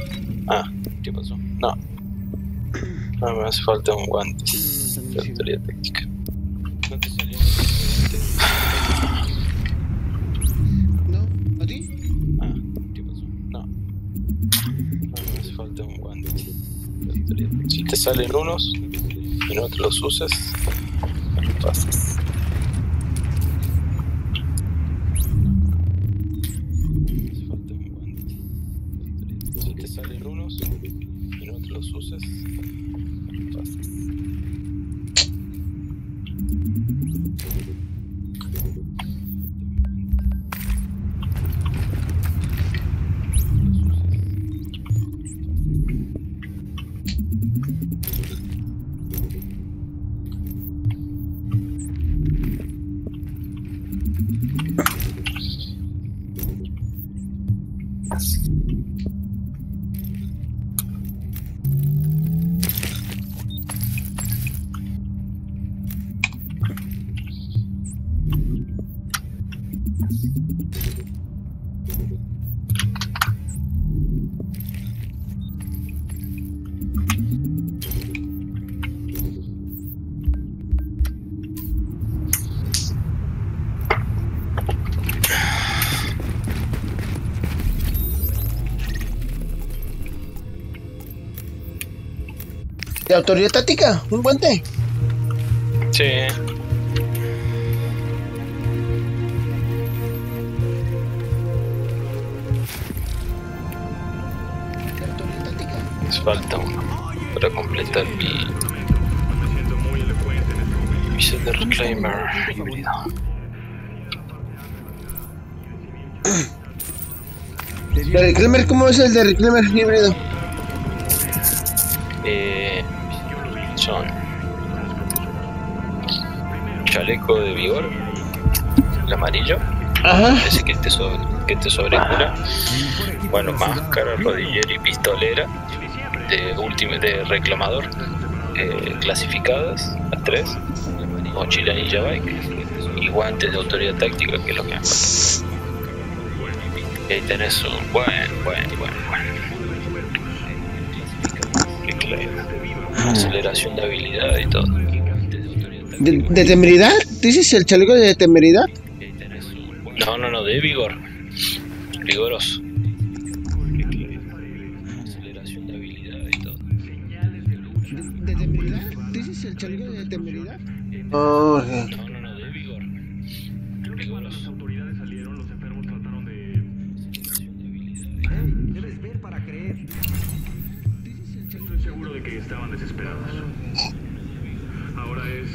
Ah, ¿qué pasó? No. No, me hace falta un guante de autoridad táctica. Salen unos y no te los uses, pasas. Autoridad táctica? ¿Un guante? Sí. Falta uno para completar mi. Mi de reclaimer híbrido. ¿De Reclaimer? ¿Cómo es el de Reclaimer híbrido? Eh, de vigor, el amarillo, Ajá. ese que te, sobre, que te sobrecura. Bueno, máscara, rodillera y pistolera de último de reclamador, eh, clasificadas, las tres, mochila ninja bike y guantes de autoridad táctica, que es lo que falta. Y ahí tenés un buen, buen, buen, buen. Reclaimer. Aceleración de habilidad y todo. ¿De, de temeridad? ¿Dices el chaleco de temeridad? No, no, no, de vigor. Vigoroso. ¿De temeridad? ¿Dices el chaleco de temeridad? Oh, ok. Debes ver para creer. Estoy seguro de que estaban desesperados. Ahora es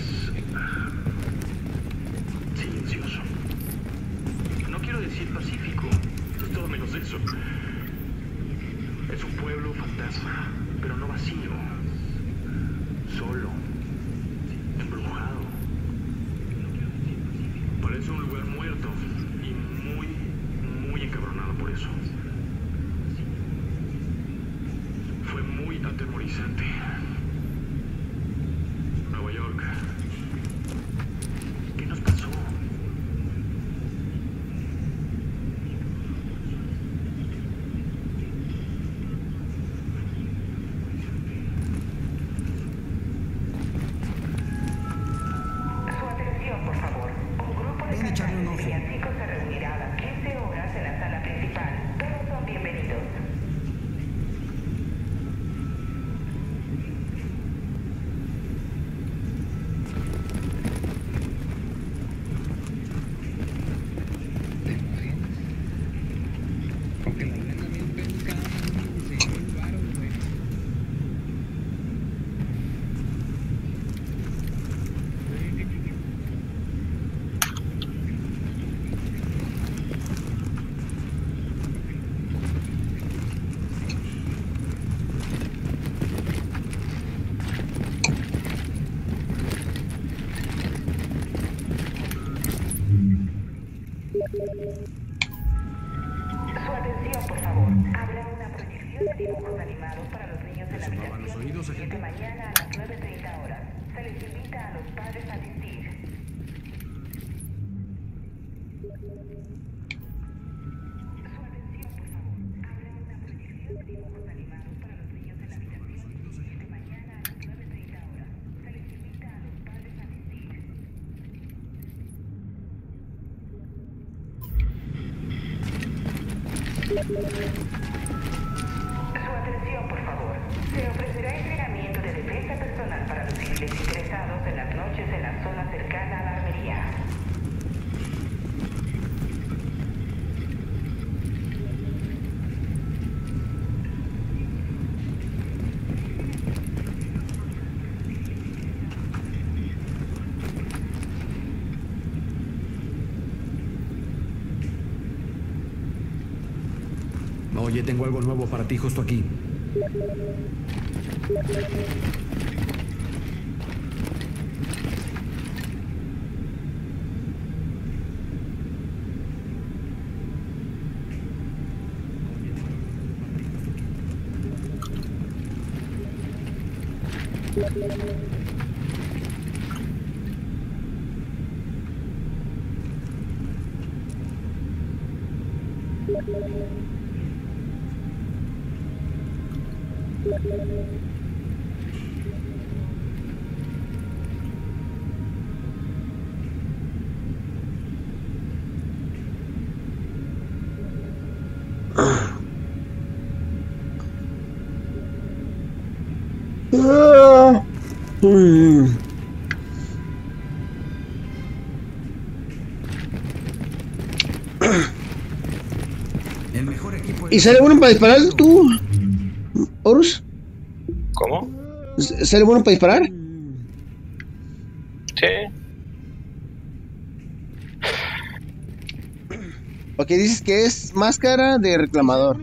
Oye, tengo algo nuevo para ti justo aquí. El mejor equipo ¿Y sale bueno para disparar tú, Horus? ¿Sale bueno para disparar? Sí. Ok, dices que es máscara de reclamador.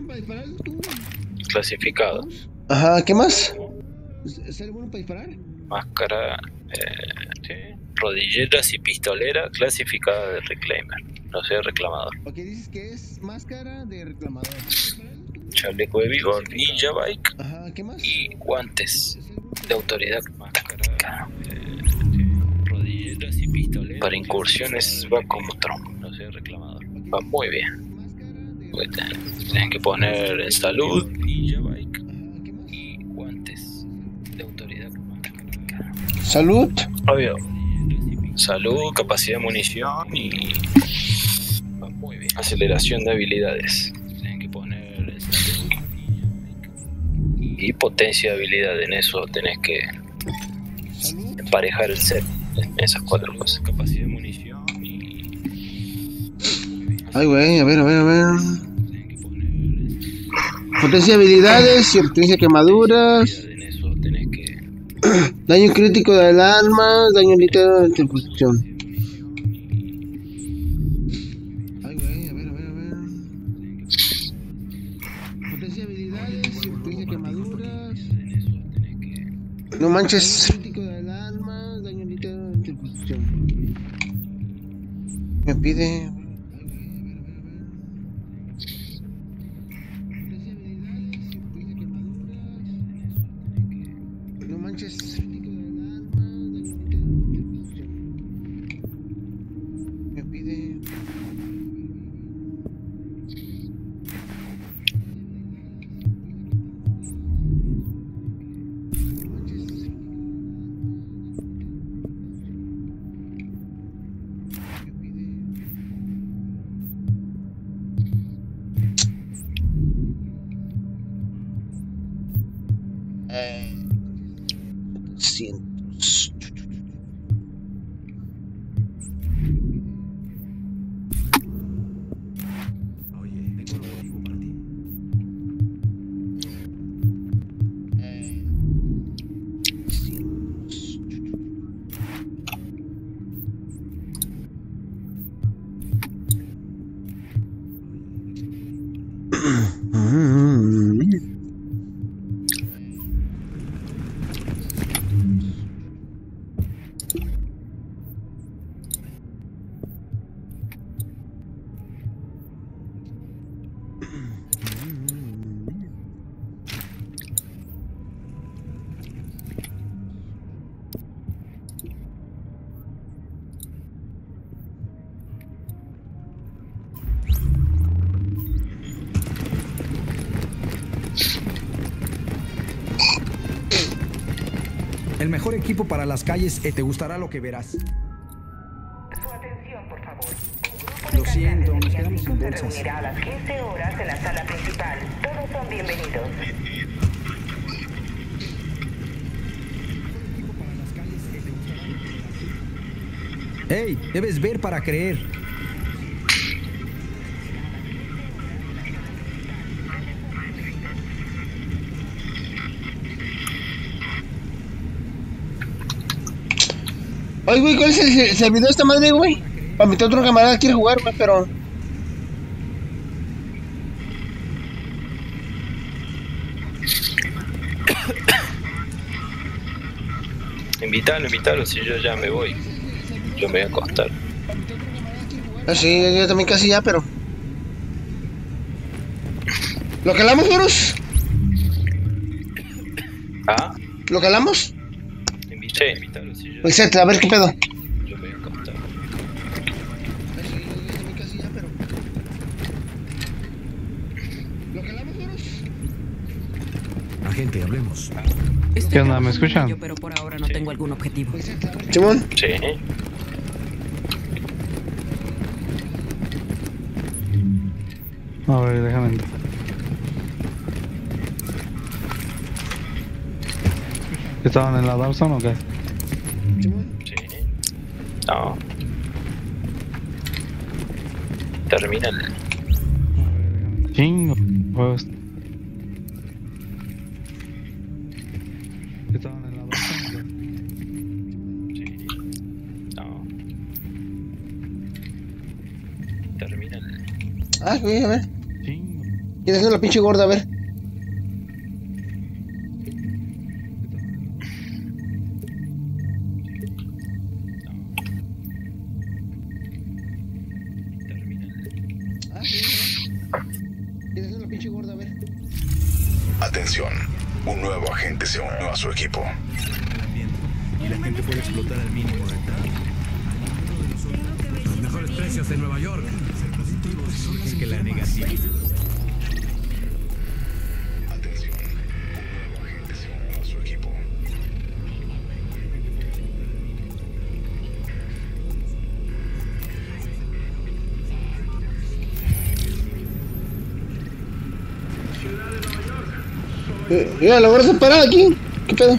Clasificados. Ajá, ¿qué más? ¿Sale bueno para disparar? Máscara, eh, sí. rodilleras y pistolera clasificada de reclaimer. No sé, reclamador. Ok, dices que es máscara de reclamador. Chaleco de vigor, ninja bike Ajá, ¿qué más? y guantes de autoridad. Máscara, eh, sí. rodilleras y pistolera. Para incursiones va como Trump. No sé, reclamador. Va muy bien. Tienen que poner en salud, ninja bike y guantes de autoridad. Salud. Obvio. Salud, capacidad de munición y. Aceleración de habilidades. Y potencia de habilidad. En eso tenés que. Emparejar el set. En esas cuatro cosas. Capacidad de munición y. Ay, güey, a ver, a ver, a ver. Potencia de habilidades y obtenencia de quemaduras. En eso tenés que. Daño crítico del alma, daño líquido de interposición. No manches. Me pide. mm-hmm. equipo para las calles y te gustará lo que verás. Su atención, por favor. Un grupo Lo siento, nos cantantes quedamos sin se bolsas. reunirá a las 15 horas en la sala principal. Todos son bienvenidos. ¡Ey! Debes ver para creer. Oye, güey, ¿cuál es el servidor de esta madre, güey? Para meter otro camarada quiere jugar, güey, pero. Invítalo, invítalo, si yo ya me voy. Yo me voy a acostar. Ah, sí, yo también casi ya, pero. ¿Lo calamos, Horus? ¿Ah? ¿Lo calamos? Yo, El set, a ver qué pedo. yo me voy a acostar. ¿Lo calamos, Horus? Agente, hablemos. Estoy ¿Qué onda? ¿Me escuchan? ello, pero por ahora no tengo algún objetivo. Simón. Sí. A ver, déjame entrar. ¿Estaban en la Dawson o qué? Güey, a ver. Chingo. ¿Quién es la pinche gorda? A ver. Eh, Mira, la está parada aquí. ¿Qué pedo?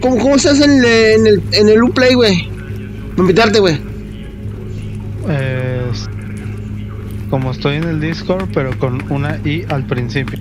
¿Cómo, cómo estás en, el- en el, en el Uplay, güey? Invitarte, güey. Como estoy en el Discord, pero con una I al principio.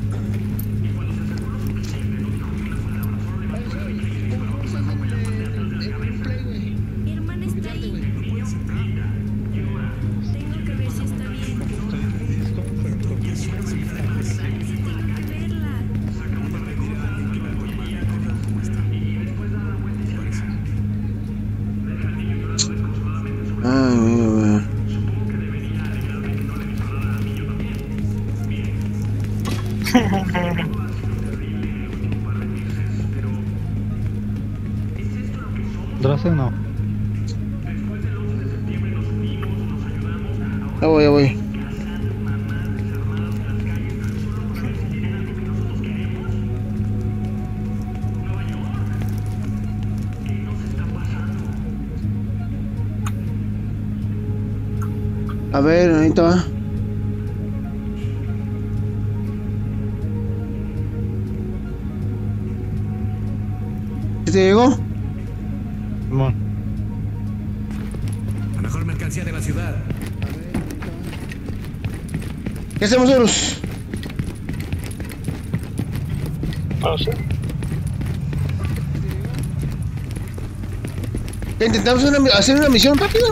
Intentamos una- hacer una misión rápida.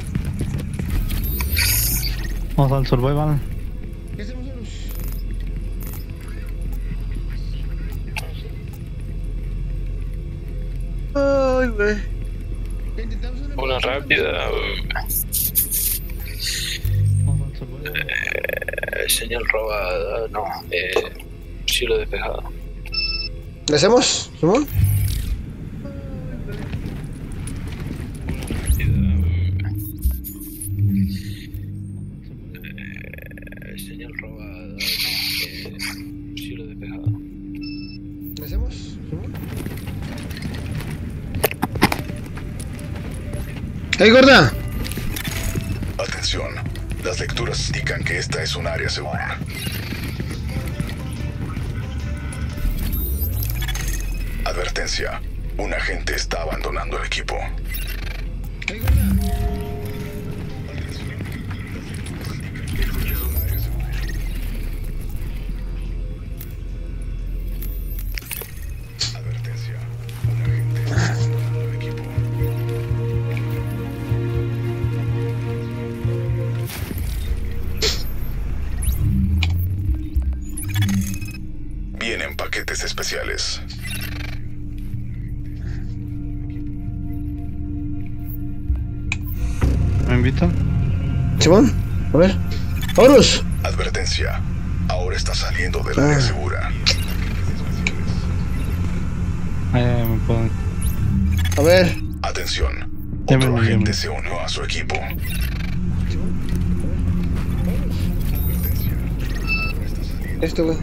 Vamos al survival. Ay, güey. Una rápida. Eh, señal robada. No, eh, cielo despejado. ¿Le hacemos, Simón? ¡Ey, gorda! Atención, las lecturas indican que esta es un área segura. Advertencia, un agente está abandonando el equipo. Advertencia, Esto,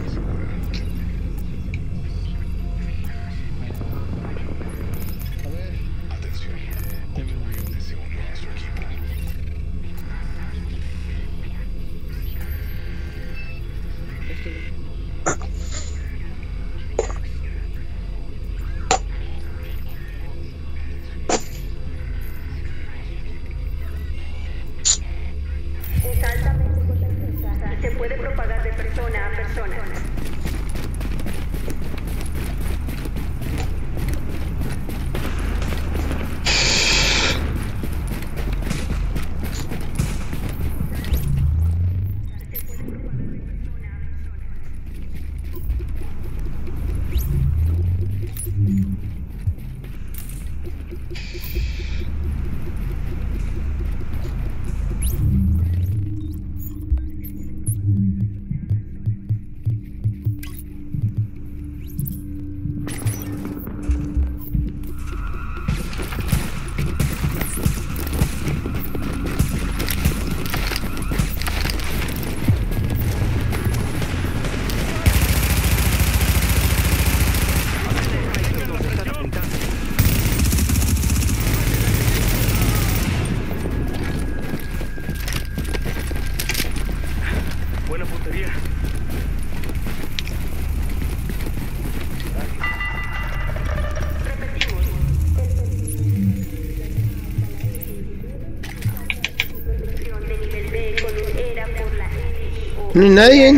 No hay nadie.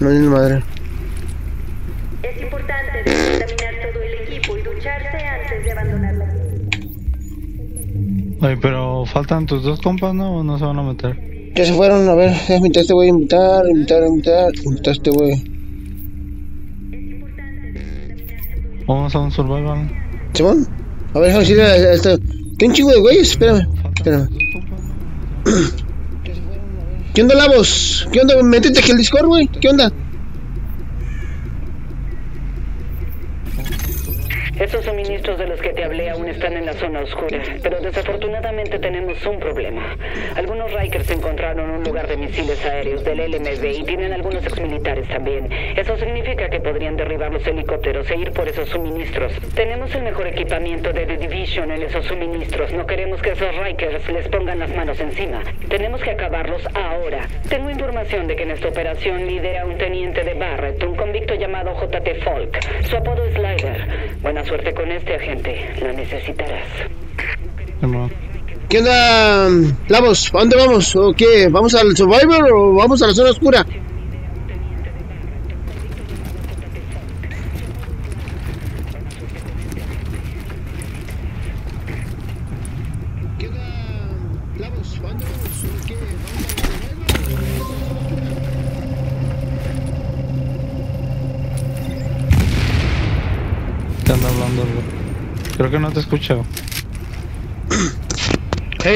No hay madre. Es importante descontaminar todo el equipo y ducharse antes de abandonar la Oye, pero faltan tus dos compas, ¿no? ¿O no se van a meter? Ya se fueron, a ver, déjame invitar a este güey, invitar, invitar, invitar, invitar a este güey. Vamos a un survival. ¿Simón? A ver, déjame decirle a, a este. ¿Qué un chingo de güeyes? Espérame, espérame. ¿Qué onda, Lavos? ¿Qué onda? Métete aquí al Discord, güey. ¿Qué onda? Esos suministros de los que te hablé aún están en la zona oscura, pero desafortunadamente tenemos un problema. Algunos Rikers encontraron un lugar de misiles aéreos del LMB y tienen algunos exmilitares también. Eso significa que podrían derribar los helicópteros e ir por esos suministros. Tenemos el mejor equipamiento de The Division en esos suministros. No queremos que esos Rikers les pongan las manos encima. Tenemos que acabarlos ahora. Tengo información de que en esta operación lidera un teniente de Barrett, un convicto llamado JT Falk. Su apodo es Slider. Buena suerte con este agente. Lo necesitarás. ¿Qué onda, Lavos? ¿A dónde vamos? ¿O qué? ¿Vamos al Survivor o vamos a la zona oscura? Creo que no te escucho.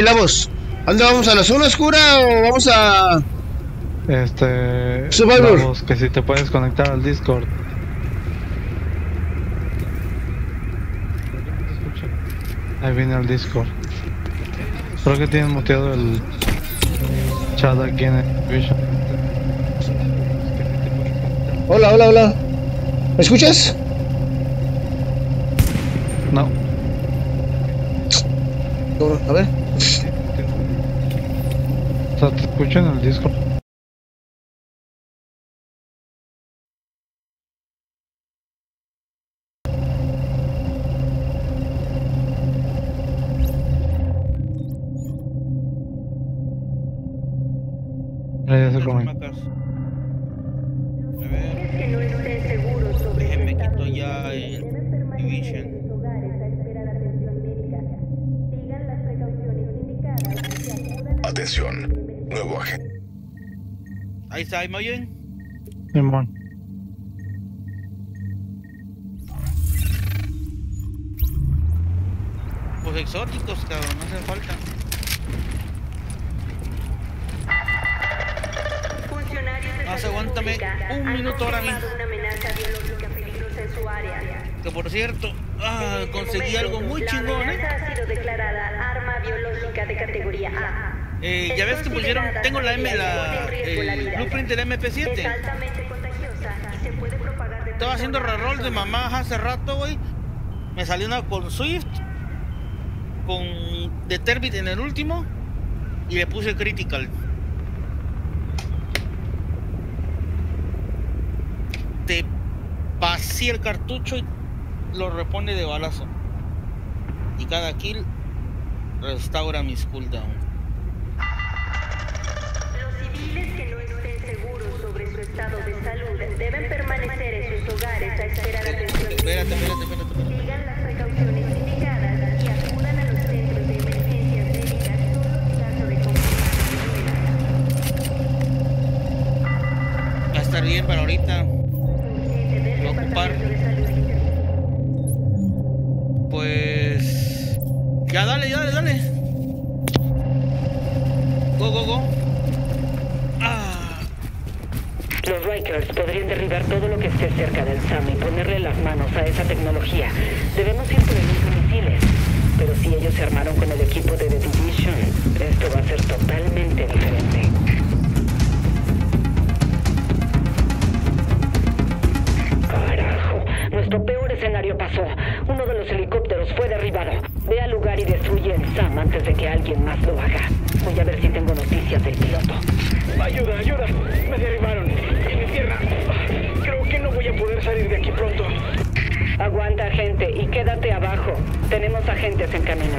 Hey, Lavos, ¿a ¿dónde vamos? ¿A la zona oscura o vamos a...? Este. Survivor. Vamos, que si te puedes conectar al Discord. Ahí viene el Discord. Creo que tienen muteado el chat aquí en el Vision. Hola, hola, hola. ¿Me escuchas? No. A ver. O sea, te Ahí está, ¿ahí me oyen? Simón. Pues exóticos, cabrón, no hacen falta. No, se aguántame un minuto ahora mismo. Que por cierto, ah, conseguí algo muy chingón, ¿eh? ha sido declarada arma biológica de categoría A. Eh, ya ves que pusieron, tengo la M, la, el blueprint del MP7. Estaba haciendo reroll de mamá hace rato, güey. Me salió una con Swift, con Determit en el último, y le puse Critical. Te vacía el cartucho y lo repone de balazo. Y cada kill restaura mis cooldowns. Estado de salud deben permanecer en sus hogares a esperar atención. Espérate, espérate, espérate. Sigan las precauciones indicadas y acudan a los centros de emergencias médicas solo en caso de Va a estar bien para ahorita. Ocupar. Pues. Ya, dale, dale, dale. Go, go, go. Podrían derribar todo lo que esté cerca del SAM y ponerle las manos a esa tecnología. Debemos ir por el de misiles. Pero si ellos se armaron con el equipo de The Division, esto va a ser totalmente diferente. Carajo, nuestro peor escenario pasó. Uno de los helicópteros fue derribado. Ve al lugar y destruye el SAM antes de que alguien más lo haga. Voy a ver si tengo noticias del piloto. Ayuda, ayuda. Me derribaron. Pierna. Creo que no voy a poder salir de aquí pronto. Aguanta, gente, y quédate abajo. Tenemos agentes en camino.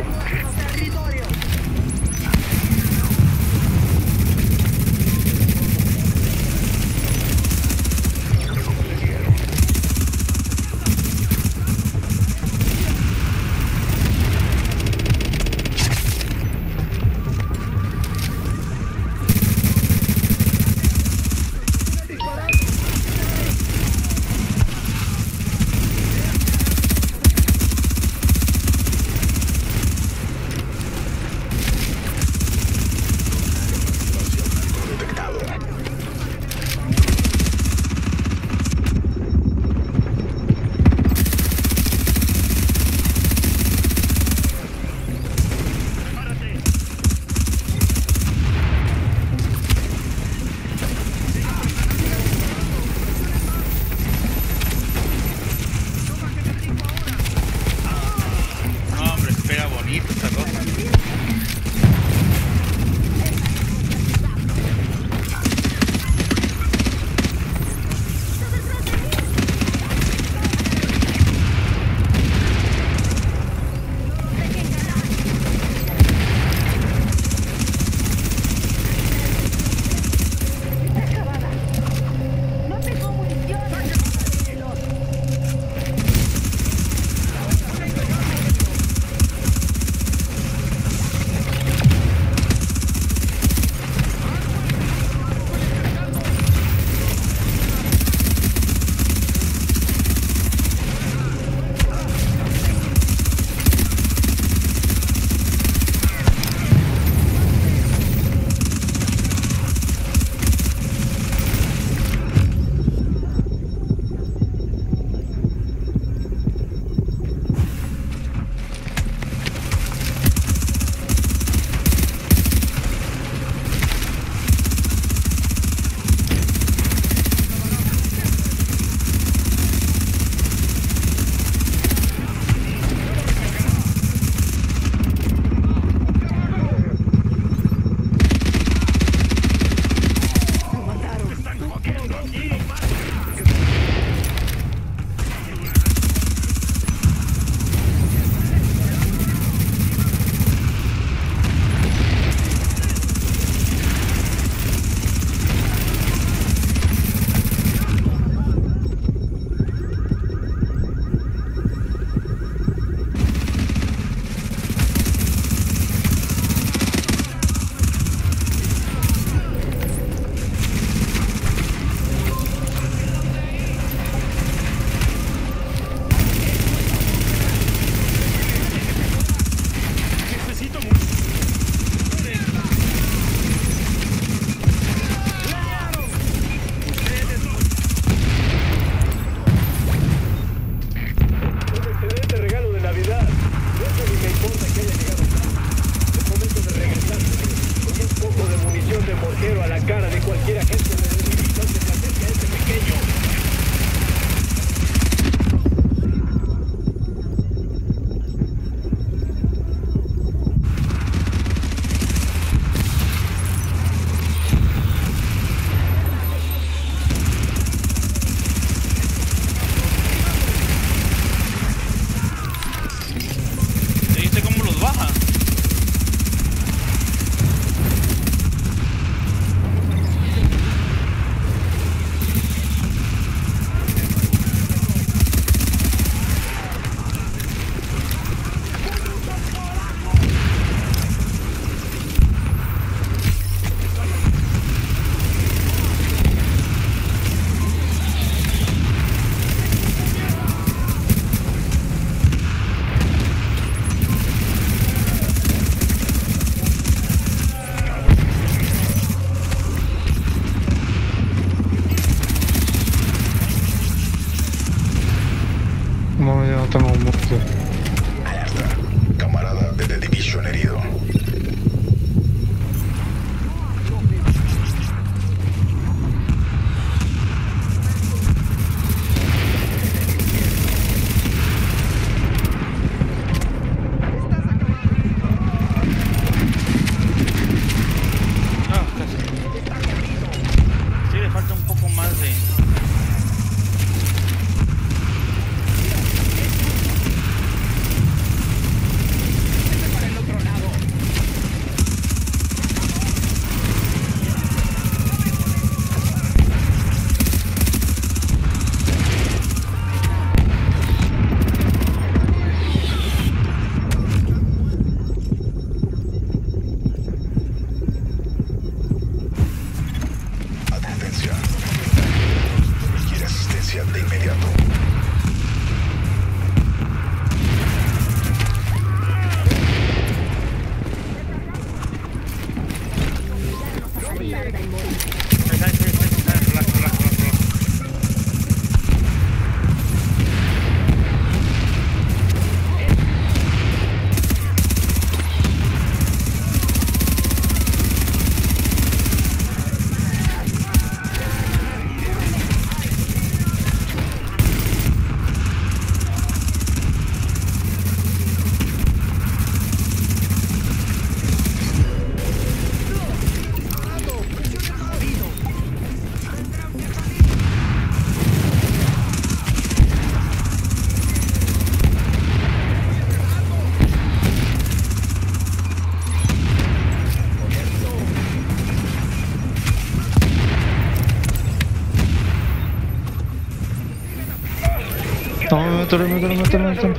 Me atoré, me atoré, me atoré, me atoré.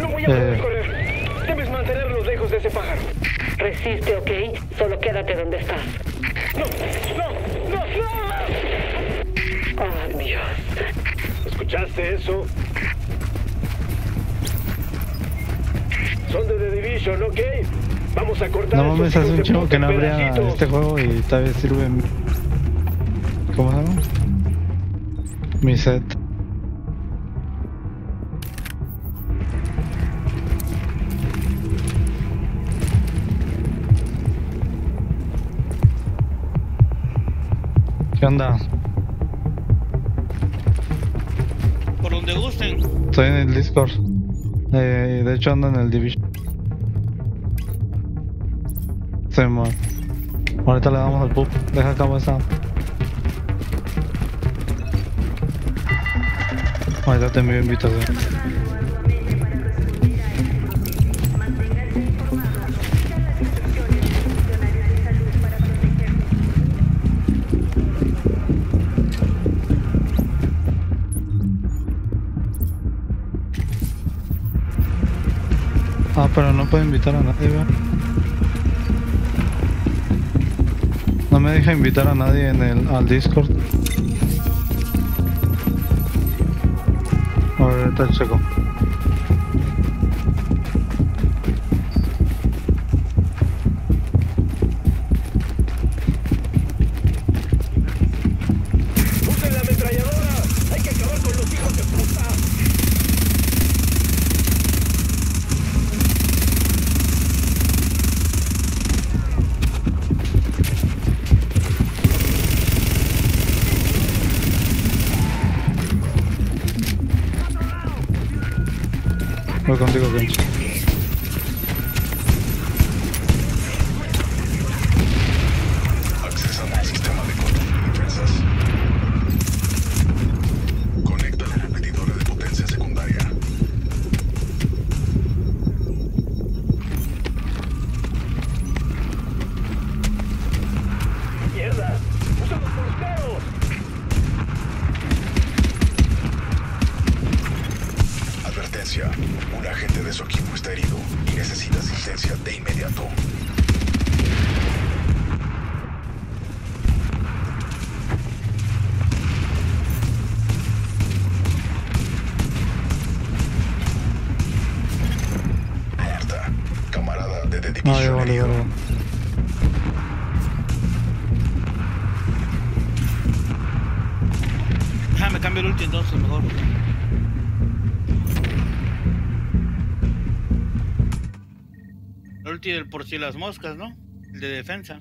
No voy a poder Eh, correr. Debes mantenerlos lejos de ese pájaro. Resiste, ¿ok? Solo quédate donde estás. No, no, no, no. Oh, Dios. ¿Escuchaste eso? Son de The Division, ¿ok? Vamos a cortar no a mames, hace un chingo que no abría este juego y todavía sirve onda? Por donde gusten. Estoy en el Discord. Eh, de hecho ando en el Division. Se man. Ahorita le damos al pub. Deja acabo esa. Ahorita te envío invitación. No me deja invitar a nadie en el, al Discord. A ver, ahorita checo. Voy contigo, Kenchi. por si las moscas, ¿no? De defensa.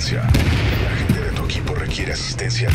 emergencia. El agente de tu equipo requiere asistencia.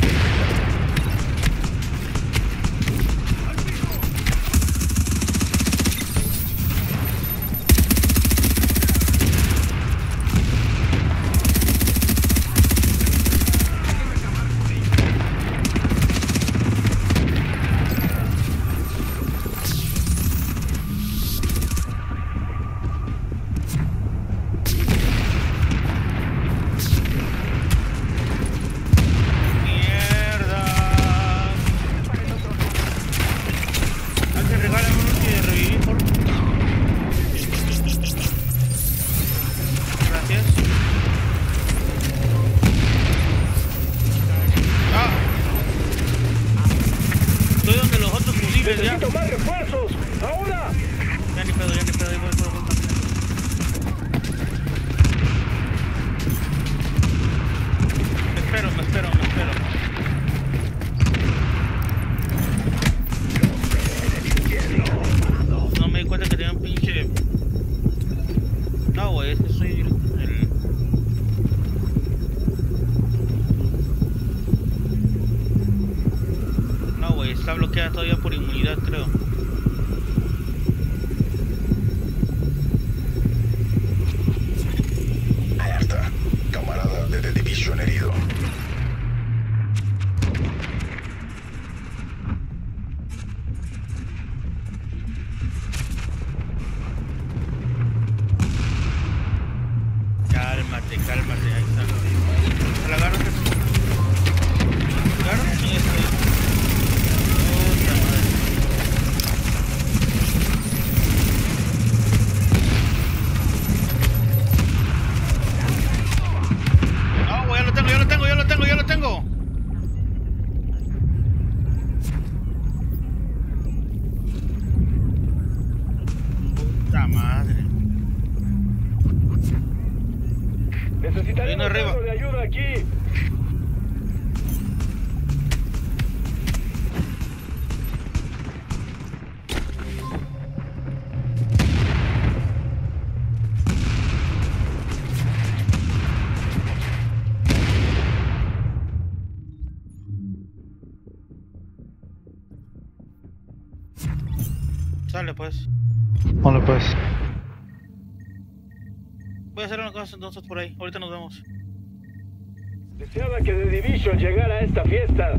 a hacer una cosa entonces por ahí. Ahorita nos vemos. Deseaba que The Division llegara a esta fiesta.